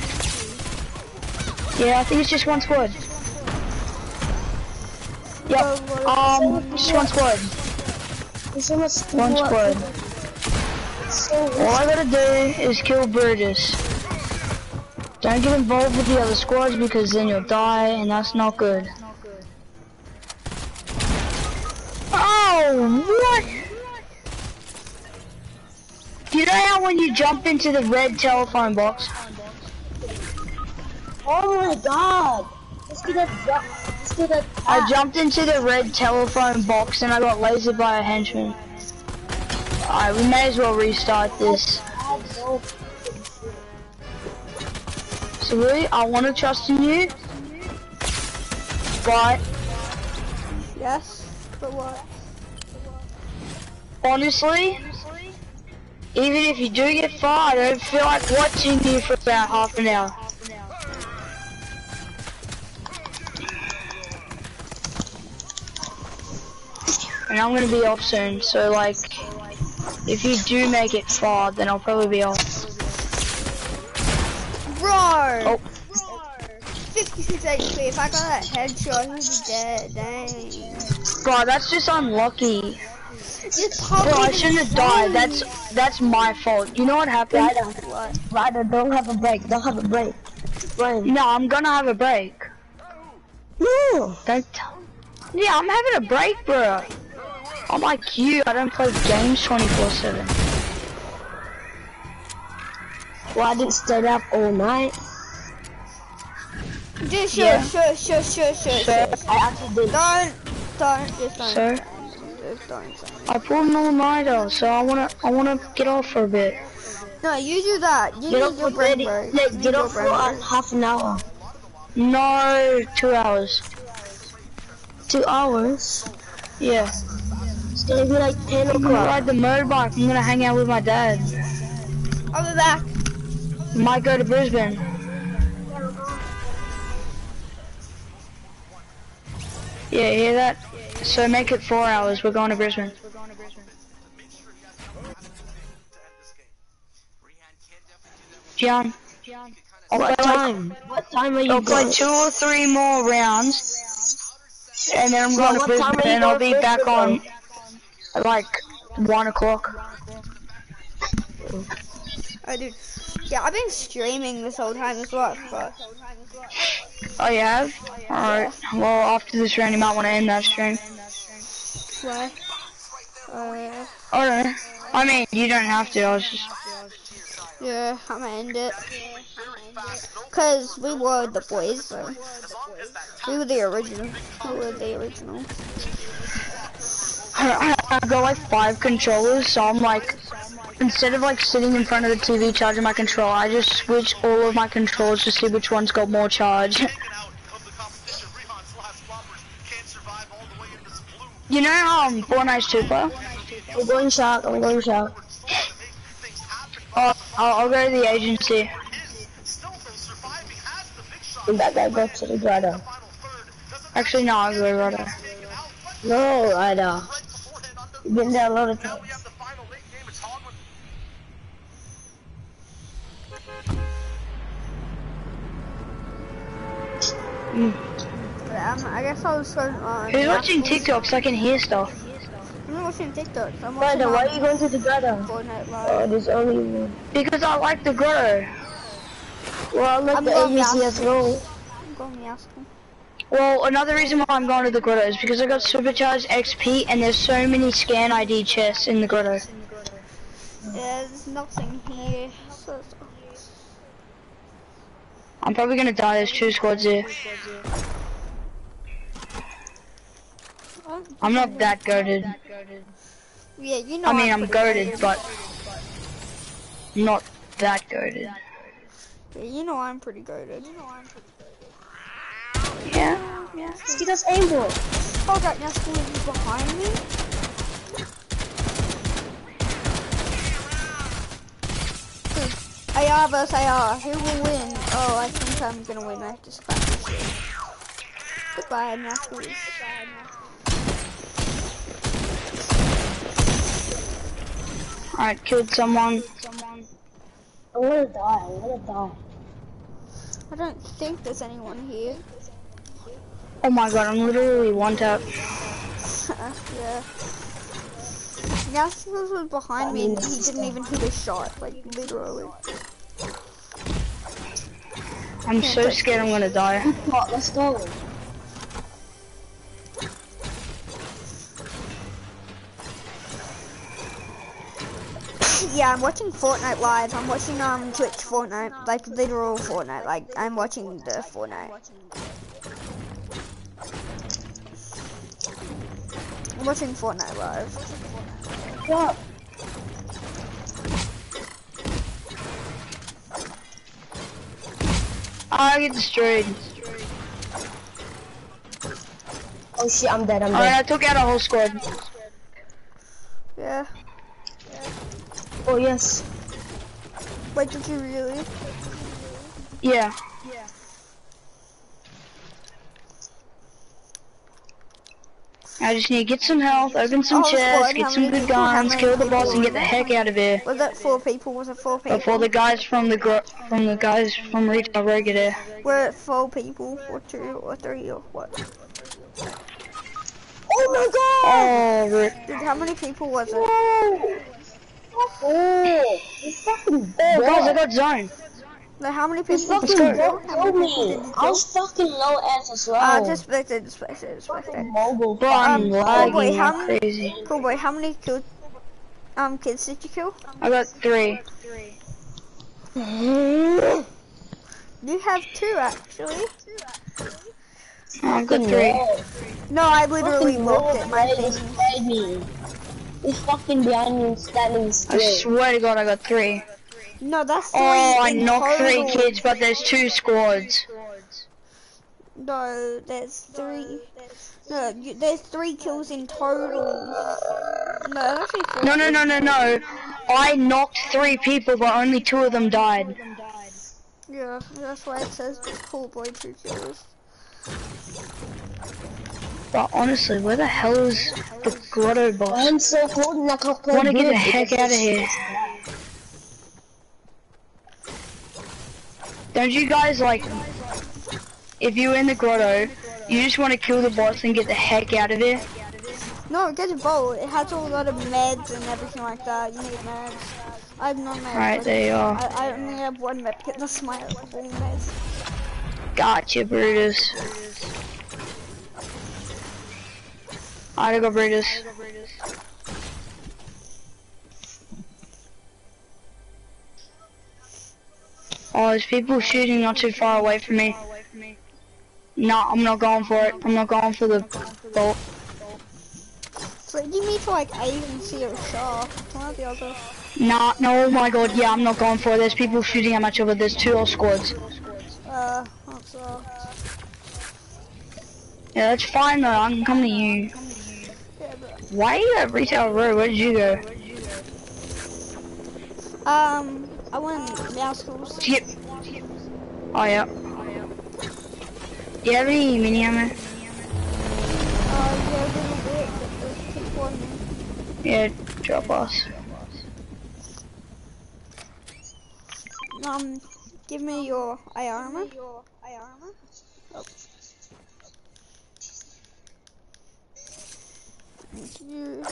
Yeah, I think it's just one squad. Yep, um, just one squad. There's so much One squad. All I gotta do is kill Brutus. Don't get involved with the other squads because then you'll die and that's not good. Oh, what? Do you know how when you jump into the red telephone box? Oh my god! Let's get that drop. Let's get that. I jumped into the red telephone box and I got lasered by a henchman. Alright, we may as well restart this. So really, I want to trust in you, but Yes, but what? honestly, even if you do get far, I don't feel like watching you for about half an hour. And I'm gonna be off soon, so like, if you do make it far, then I'll probably be off. Bro! Oh. 56 HP. If I got that headshot, he'd be dead. Dang. Bro, that's just unlucky. Bro, I shouldn't have died. That's that's my fault. You know what happened? Ryder, What? Ryder, don't have a break. Don't have a break. Ryan. No, I'm gonna have a break. No! Don't. Yeah, I'm having a break, bro. I'm like you. I don't play games 24/7. Well, I didn't stay up all night. Just Yeah. sure, sure, sure, sure, sure, sure. I actually did. Don't, don't, just don't. so Just don't. I pulled an all-nighter, so I wanna I wanna get off for a bit. No, you do that. You Get need your for brain 30. break. You get up for uh, half an hour. No, two hours. Two hours. Yeah. It's gonna be like 10 I'm gonna o'clock. ride the motorbike. I'm gonna hang out with my dad. I'll be back. Might go to Brisbane. Yeah, you hear that? So make it four hours. We're going to Brisbane. John, I'll What play like, time? What time are you I'll play going? two or three more rounds, and then I'm So going to Brisbane, time and I'll be to back Brisbane, on at like one o'clock. I do. Yeah, I've been streaming this whole time as well, but Oh, you have? Alright. Well, after this round, you might want to end that stream. why? Uh, Oh, no. I mean, you don't have to. I was just. yeah, I'm gonna end it. Cause we were the boys, so we were the original. We were the original. I, I, I got like five controllers, so I'm like, instead of like sitting in front of the TV charging my controller, I just switch all of my controllers to see which one's got more charge. [LAUGHS] you know, um, Fortnite's two player? I'm going shark, I'm going shark. Oh, I'll, I'll go to the agency. And that guy go to the grotto. Actually, no, I'll go right there. No, I know. You've been there a lot of times. But um, I guess I was going on. Who's watching TikTok so I can hear stuff? I'm not watching TikTok. I'm watching Grotto, why are you going to the grotto? Fortnite Oh, there's only one. Because I like the grotto. Well, let I'm the going ABC now. as well. I'm going to ask him. Well, another reason why I'm going to the grotto is because I got supercharged XP and there's so many scan ID chests in the grotto. Yeah, there's nothing here. I'm probably gonna die. There's two squads here. I'm not that goaded. yeah, you know. I mean, I'm pretty goaded, but not that goaded. Yeah, you know I'm pretty goaded. You know I'm pretty Yeah, yeah. See, that's aimbot. Oh, god, now school is behind me. AR versus AR. Who will win? Oh, I think I'm gonna win. I have to just got this shit. Goodbye, Knuckles. Alright, killed someone. I wanna die, I wanna die. I don't think there's anyone here. Oh my god, I'm literally one tap. yeah. Knuckles was behind me and he didn't even hit a shot. Like, literally. I'm so scared I'm gonna die. Oh, let's go. Yeah, I'm watching Fortnite live. I'm watching um Twitch Fortnite, like literal Fortnite. Like I'm watching the Fortnite. Watching Fortnite live. What? Oh, I get destroyed. Oh shit, I'm dead, I'm dead. Alright. I took out a whole squad. Yeah. Oh yes. Wait, did you really? Yeah. I just need to get some health, open some Oh, chests, get some good guns, kill the boss, and get the heck out of here Was it four people? Was it four people? before the guys from the gro from the guys from retail row get here. Were it four people, or two, or three, or what? Oh my god! Oh, rip. Dude, how many people was it? Oh! Oh! Fucking Oh, guys, I got zone. Like, how many You people? fucking go. bot How many killed people me. I was fucking low ass as well. Uh, just spectate, just spectate, just spectate. Mogul. Bro, I'm Um, lagging oh boy, how many- crazy. Cool boy, how many killed, um, kids did you kill? I got three. You have two, actually. I got three. No, I literally Fucking looked at my players thing. played. He's fucking behind me standing still. I swear to God, I got three. No, that's three Oh, I in knocked three kids, but there's two squads. No, there's three. No, you, there's three kills in total. No, that's actually. No, no, no, no, no. I knocked three people, but only two of them died. Yeah, that's why it says cool boy two kills. But honestly, where the hell is the grotto boss? I'm so cold and I can't I play want to get the good heck out of here. Don't you guys like, if you're in the grotto, You just want to kill the boss and get the heck out of there. No, get a boat. It has a lot of meds and everything like that. You need meds. I have no meds. Alright, there you are. I, I only have one med. Get the smile full meds. Gotcha, Brutus. Alright, I go Brutus. Oh, there's people shooting not too far away from me. Nah, I'm not going for it. I'm not going for the bolt. So you need to like aim and see a shot. One or the other. Nah, no, oh my god, yeah, I'm not going for it. There's people shooting at my over. There's two all squads. Uh, that's uh. Yeah, that's fine though. I can come to you. Yeah, Why are you at Retail Row? Where did you go? um, I want Meowscles. Yep. Oh yeah. Do you have any mini ammo? Uh, yeah, a little bit. But there's people on me. Yeah, drop us. Um, give me your eye armor. Oh. Thank you.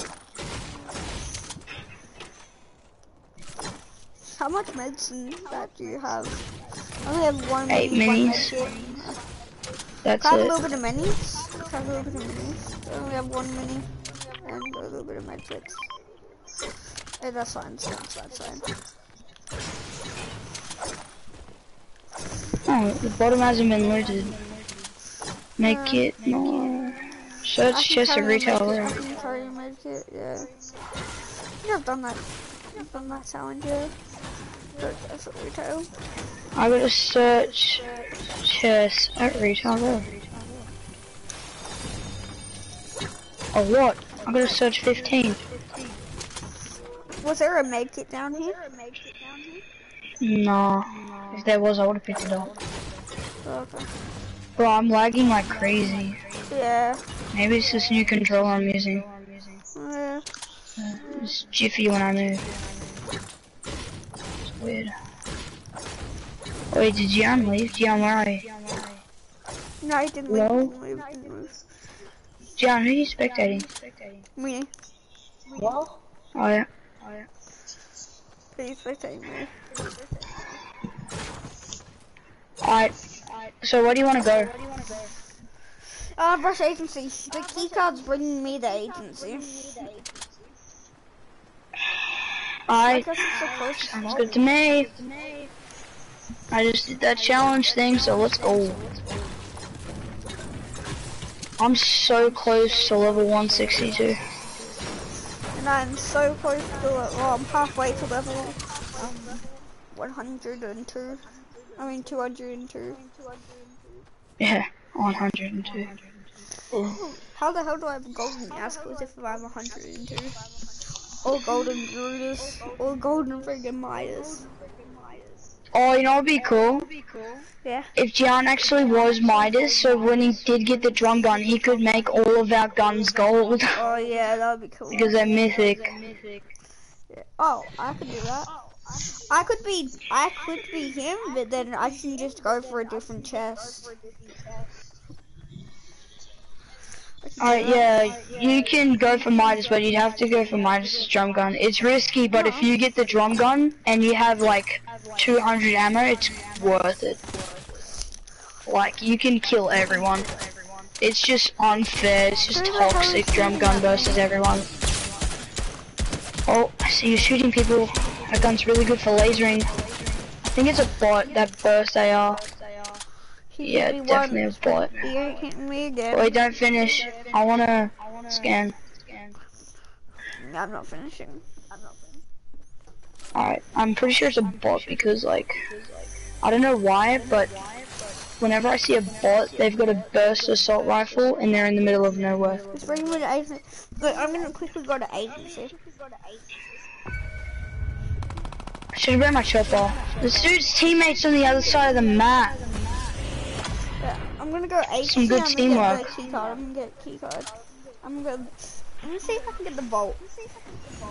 How much medicine that do you have? I only have one. Eight minis. That's Can I have a little bit of minis? Can I have a little bit of minis? I only have one mini and a little bit of medkits. Hey, that's fine. That's fine. That's fine. Oh, the bottom hasn't been looted. Make it more. I Search can chest of a retail medkit, row. I can carry a medkit, yeah. I think I've done that. Done that challenge, yeah. But that's at retail. I got to search chest at retail row. Oh what? I'm gonna search 15. Was there a medkit down here? No. If there was, I would have picked it up. Oh, okay. Bro, I'm lagging like crazy. Yeah. Maybe it's this new controller I'm using. Yeah. It's jiffy when I move. It's weird. Wait, did Gian leave? Gian, where are you? No, I didn't leave. Didn't leave. Didn't leave. Gian, who are you spectating? Me. Oh yeah. Please spectate me. Alright. So where do you want to go? Uh, brush agency. The keycard's bringing me the agency. I Alright. guess it's the first Sounds good to me. I just did that challenge thing, so let's go. I'm so close to level 162. And I'm so close to it. Well, I'm halfway to level um, 102. I mean 202. Yeah, 102. How the hell do I have golden Ascos if I'm 102? Or golden Brutus. Or golden friggin' Midas. Oh, you know what'd be cool? Yeah. If Gian actually was Midas, so when he did get the drum gun, he could make all of our guns gold. Oh yeah, that would be cool. because they're mythic. Yeah. Oh, I could do that. I could be, I could be him, but then I can just go for a different chest. I can do Alright, yeah, you can go for Midas, but you'd have to go for Midas's drum gun. It's risky, but if you get the drum gun and you have like 200 ammo, it's worth it. Like, you can kill everyone. It's just unfair, it's just toxic drum gun versus everyone. Oh, I see you shooting people. That gun's really good for lasering. I think it's a bot, that burst AR. Yeah, me definitely a once, but bot. He ain't hitting me again. Wait, don't finish. I wanna scan. I'm not finishing. Alright, I'm pretty sure it's a bot because like, I don't know why, but whenever I see a bot, they've got a burst assault rifle and they're in the middle of nowhere. Just bring me to agency. Look, I'm gonna quickly go to agency. I should have brought my chopper. This dude's teammates on the other side of the map. Yeah, I'm gonna go agency. Some good I'm teamwork. Gonna get key card. I'm gonna get a key card. I'm gonna. I'm gonna see if I can get the vault.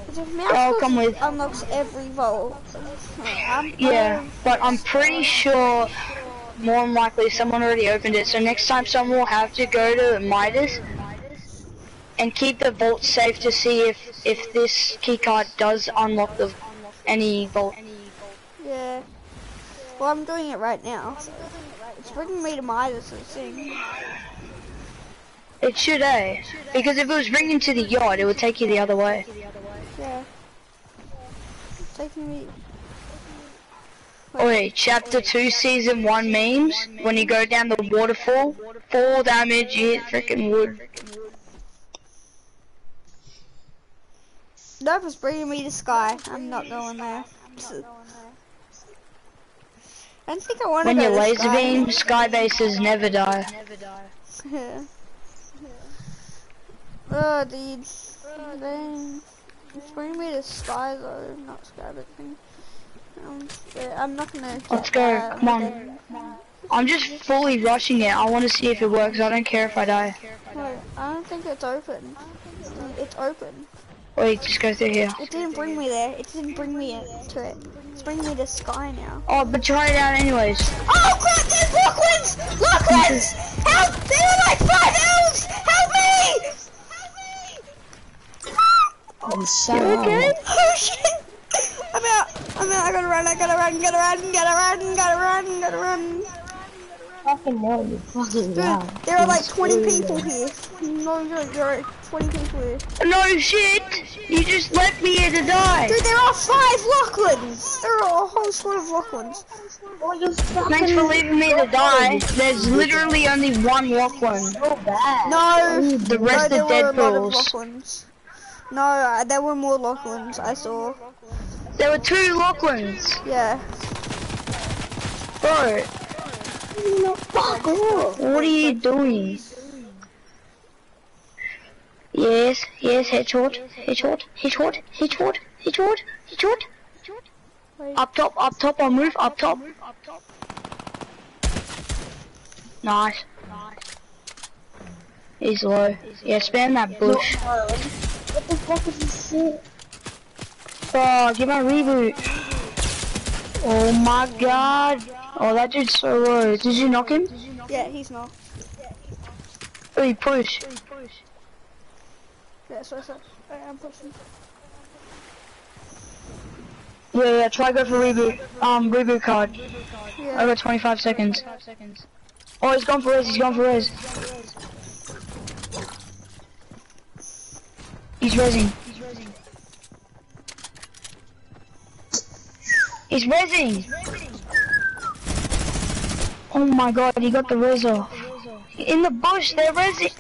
'Cause if mouse oh, I'll come with. Unlocks every vault. I'm, Yeah, but I'm pretty sure more than likely someone already opened it. So next time someone will have to go to Midas and keep the vault safe to see if if this keycard does unlock the any vault. Yeah. Well, I'm doing it right now. It's bringing me to Midas thing. It should, eh? Because if it was bringing to the yard, it would take you the other way. Yeah. It's taking me. Oh wait, chapter 2, season 1 memes. When you go down the waterfall, fall damage, you hit freaking wood. Nope, it's bringing me to Skye. I'm not going there. I don't think I want to When you laser Sky. beam, sky bases never die. Yeah. Oh, dude. Dang. It's bringing me to Sky though, not Skye, but thing. Um, yeah, I'm not gonna. Let's go, that. come on. I'm just fully rushing it. I want to see if it works. I don't care if I die. Wait, I don't think it's open. It's open. Wait, just go through here. It didn't bring me there. It didn't bring me to it. It's bringing me to Skye now. Oh, but try it out anyways. Oh crap! There's Lachlan's! Lachlan's! Help! There are like five elves! Help me! Oh, shut up. Oh shit! I'm out! I'm out! I gotta run! I gotta run! Gotta run! Gotta run! Gotta run! Gotta run! Fucking no, you fucking Dude, there are like 20 people here. No joke, there are 20 people here. No shit! You just left me here to die. Dude, there are five Lachlan's! There are a whole squad of Lachlan's. Thanks for leaving me to die. There's literally only one Lachlan. so bad. No! The rest no, are there were a of Deadpools. No, uh, there were more Lachlan's, I saw. There were two Lachlans. Yeah. Bro, No, fuck off. what are you doing? Yes, yes, headshot, headshot, headshot, headshot, headshot, headshot. Up top, up top, on roof, up top. Nice. He's low. Yeah, spam that bush. What the fuck is this shit? Oh, get my reboot. Oh my god. Oh, that dude's so low. Did you knock him? Yeah, he's not. Oh, he push. Yeah, so, so. Alright, I'm pushing. Yeah, yeah, try go for reboot. Um, reboot card. I Yeah. got 25 seconds. Oh, he's gone for res, he's gone for res. He's resing. He's resing! Oh my god, he got the res. In the bush, they're resing!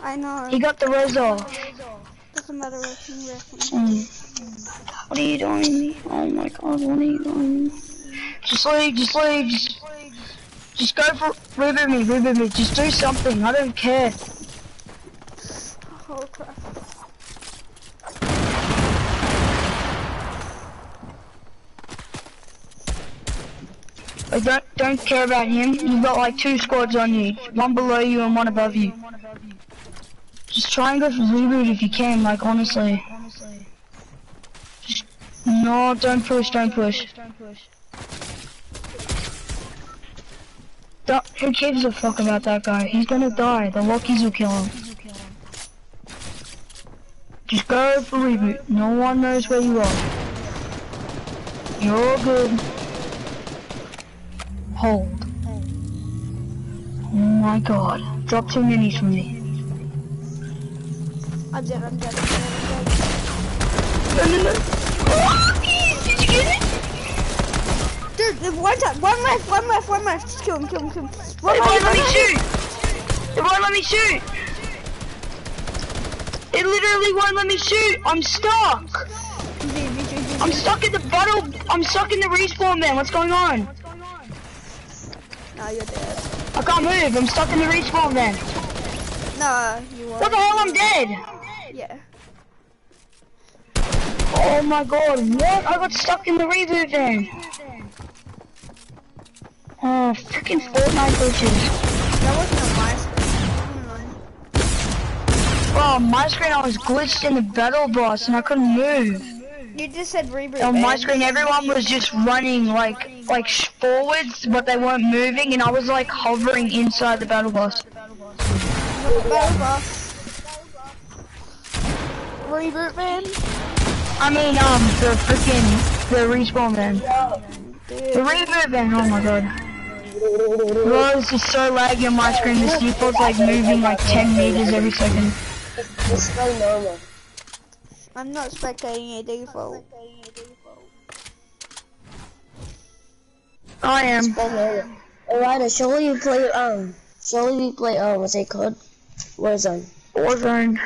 I know. He got the res. Doesn't matter what you reckon. Mm. What are you doing? Oh my god, what are you doing? Just leave, just leave, just, just go for, reboot me, reboot me, just do something, I don't care. Oh crap. I don't, don't care about him, you've got like two squads on you, one below you and one above you. Just try and go for reboot if you can, like honestly. Just, no, don't push, don't push. Don't, who gives a fuck about that guy? He's gonna die. The Lockies will kill him. Just go for reboot. No one knows where you are. You're good. Hold. Oh my god. Drop two minis from me. I'm dead, I'm dead, I'm dead, I'm dead. No, no, no. Lockies! Did you get it? Dude, there's one time, one left, one left, one left. Just kill him, kill him, kill him. Run, It won't let me shoot! It won't let me shoot! It literally won't let me shoot! I'm stuck! I'm stuck in the battle! I'm stuck in the respawn man, what's going on? No, you're dead. I can't move, I'm stuck in the respawn man. No, you What the hell, I'm dead! Yeah. Oh my god, what? I got stuck in the reboot van. Oh, freaking Fortnite glitches. That wasn't on my screen. Oh, my screen I was glitched in the battle bus and I couldn't move. You just said reboot. On my screen, everyone was just running like like forwards, but they weren't moving, and I was like hovering inside the battle bus. Battle bus. Reboot man. I mean, um, the freaking the respawn man, the reboot man. Oh my god. Bro, this is so laggy on my screen. This default's like moving like 10 meters every second. It's so normal. I'm not spectating a default. I am. So. Alright, surely you play, um, surely you play, um, what's it called? Warzone. Warzone.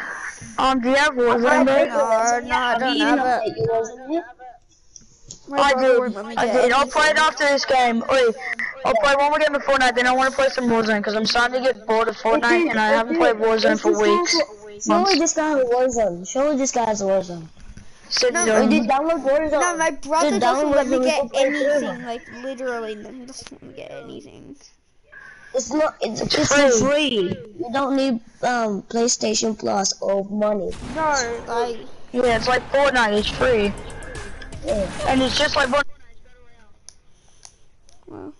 Um, do you have Warzone, bro? No, no, I don't You have it. you Warzone yet? My I brother wouldn't did. I get did. I'll play it after this game. Wait, I'll play one more game of Fortnite, then I want to play some Warzone because I'm starting to get bored of Fortnite and I haven't played Warzone for weeks. Surely Months. this guy has Warzone. Surely this guy has Warzone. Sit No, down. We did download Warzone. No, my brother Dude, doesn't download let me get Lethal Play anything. Like literally, he doesn't let me get anything. It's not. It's, It's it's free. free. You don't need um PlayStation Plus or money. No, like Yeah, it's like Fortnite. It's free, Yeah. and it's just like what. well,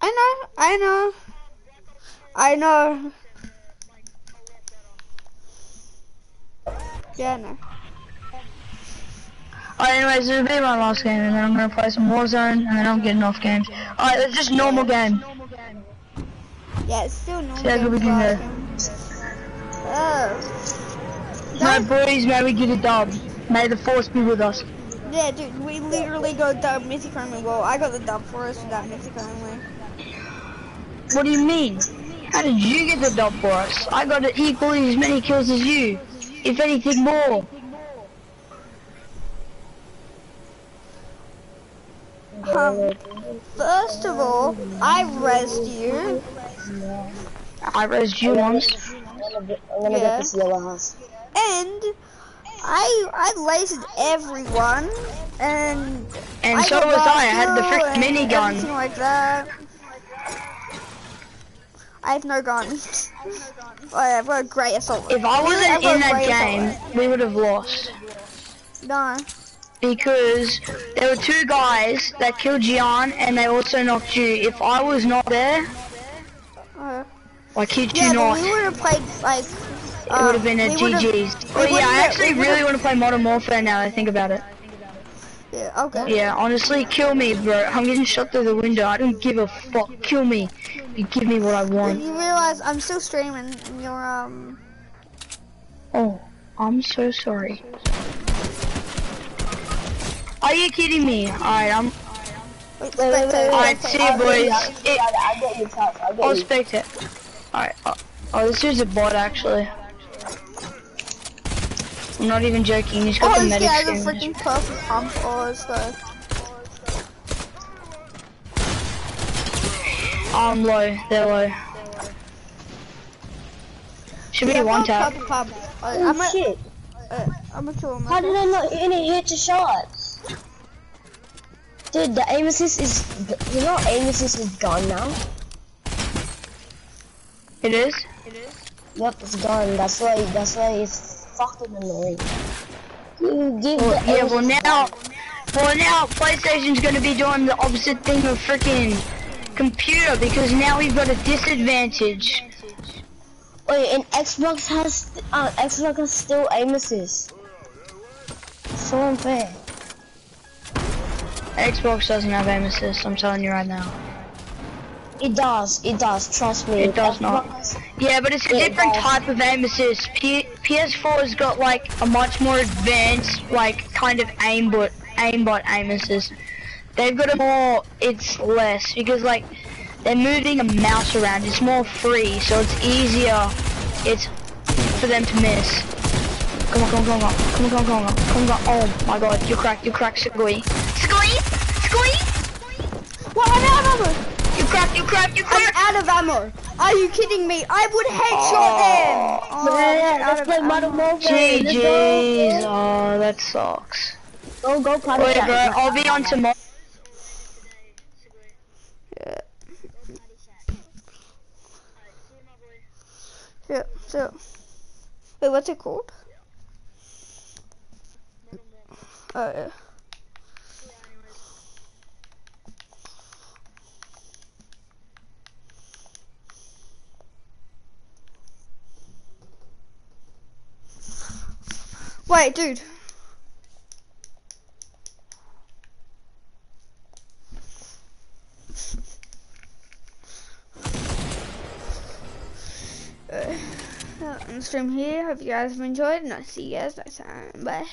I know, I know, I know. Yeah, I know. Alright, anyways, this will be my last game, and then I'm gonna play some Warzone, and then I'm getting off games. Alright, it's just normal game. Yeah, it's still normal. Yeah, good games, begin but- Oh. My boys, may we get a dub. May the force be with us. Yeah, dude, we literally go dub mythic only. Well, I got the dub for us without mythic only. What do you mean? How did you get the dub for us? I got equally as many kills as you. If anything more. Um, first of all, I rezzed you. I raised you once. I'm gonna, get- Yeah. get this yellow house. and I I lasered everyone, and And I so was I. I had the frick and minigun. everything like that. I have no guns. I have a great assault. If I wasn't in that game, assault we would have lost. No. Because there were two guys that killed Gian and they also knocked you. If I was not there, Uh, I kid yeah, you but not, we would have played like. it would have been a GG's. Oh yeah, I actually really want to play Modern Warfare now that I think about it. Yeah. Okay. Yeah, honestly, kill me, bro. I'm getting shot through the window. I don't give a fuck. Kill me. You give me what I When want. you realize I'm still streaming, and you're um. Oh, I'm so sorry. Are you kidding me? Alright, I'm. Wait, Wait, wait, wait, Alright, see you, boys. It, I get you, Tops. I I'll get you. spectate. Alright. Oh, oh, this is a bot, actually. I'm not even joking. He's got Oh, the this medic guy has a freaking purple pump. Oh, let's. I'm low. They're low. Should be Yeah, one tap. a purple pump. Uh, Oh I'm a, shit! uh, I'm a kill him. How did I not hit any hit your shots? Dude, the aim assist is, you know, aim assist is gone now. It is? It is? Yep, it's gone. That's why. That's why it's fucking annoying. You give Well, the yeah, well now, well now PlayStation's gonna be doing the opposite thing of freaking computer because now we've got a disadvantage. Wait, and Xbox has uh, Xbox has still aim assist. So unfair. Xbox doesn't have aim assist, I'm telling you right now. It does. It does. Trust me. It does not. Xbox- Yeah, but it's a It different does. type of aim assist. P PS4 has got like a much more advanced, like kind of aimbot, aimbot aim assist. They've got a more, it's less because like they're moving a mouse around. It's more free, so it's easier. It's for them to miss. Come on, come on, come on, come on, come on, come on, come on. Oh my god, you cracked, you cracked, Sugoi. Sugoi, Sugoi. What? I'm out of ammo. You cracked, you cracked, you I'm out of ammo. Are you kidding me? I would headshot them. Oh, Yeah, I'm let's play. Modern Warfare. Let's GG's. Oh, that sucks. Go, go, party Wait, chat. bro, I'll be on tomorrow. Yeah, so. Wait, what's it called? Oh, yeah. Wait, dude. Uh, I'm stream here. Hope you guys have enjoyed, and I'll see you guys next time. Bye.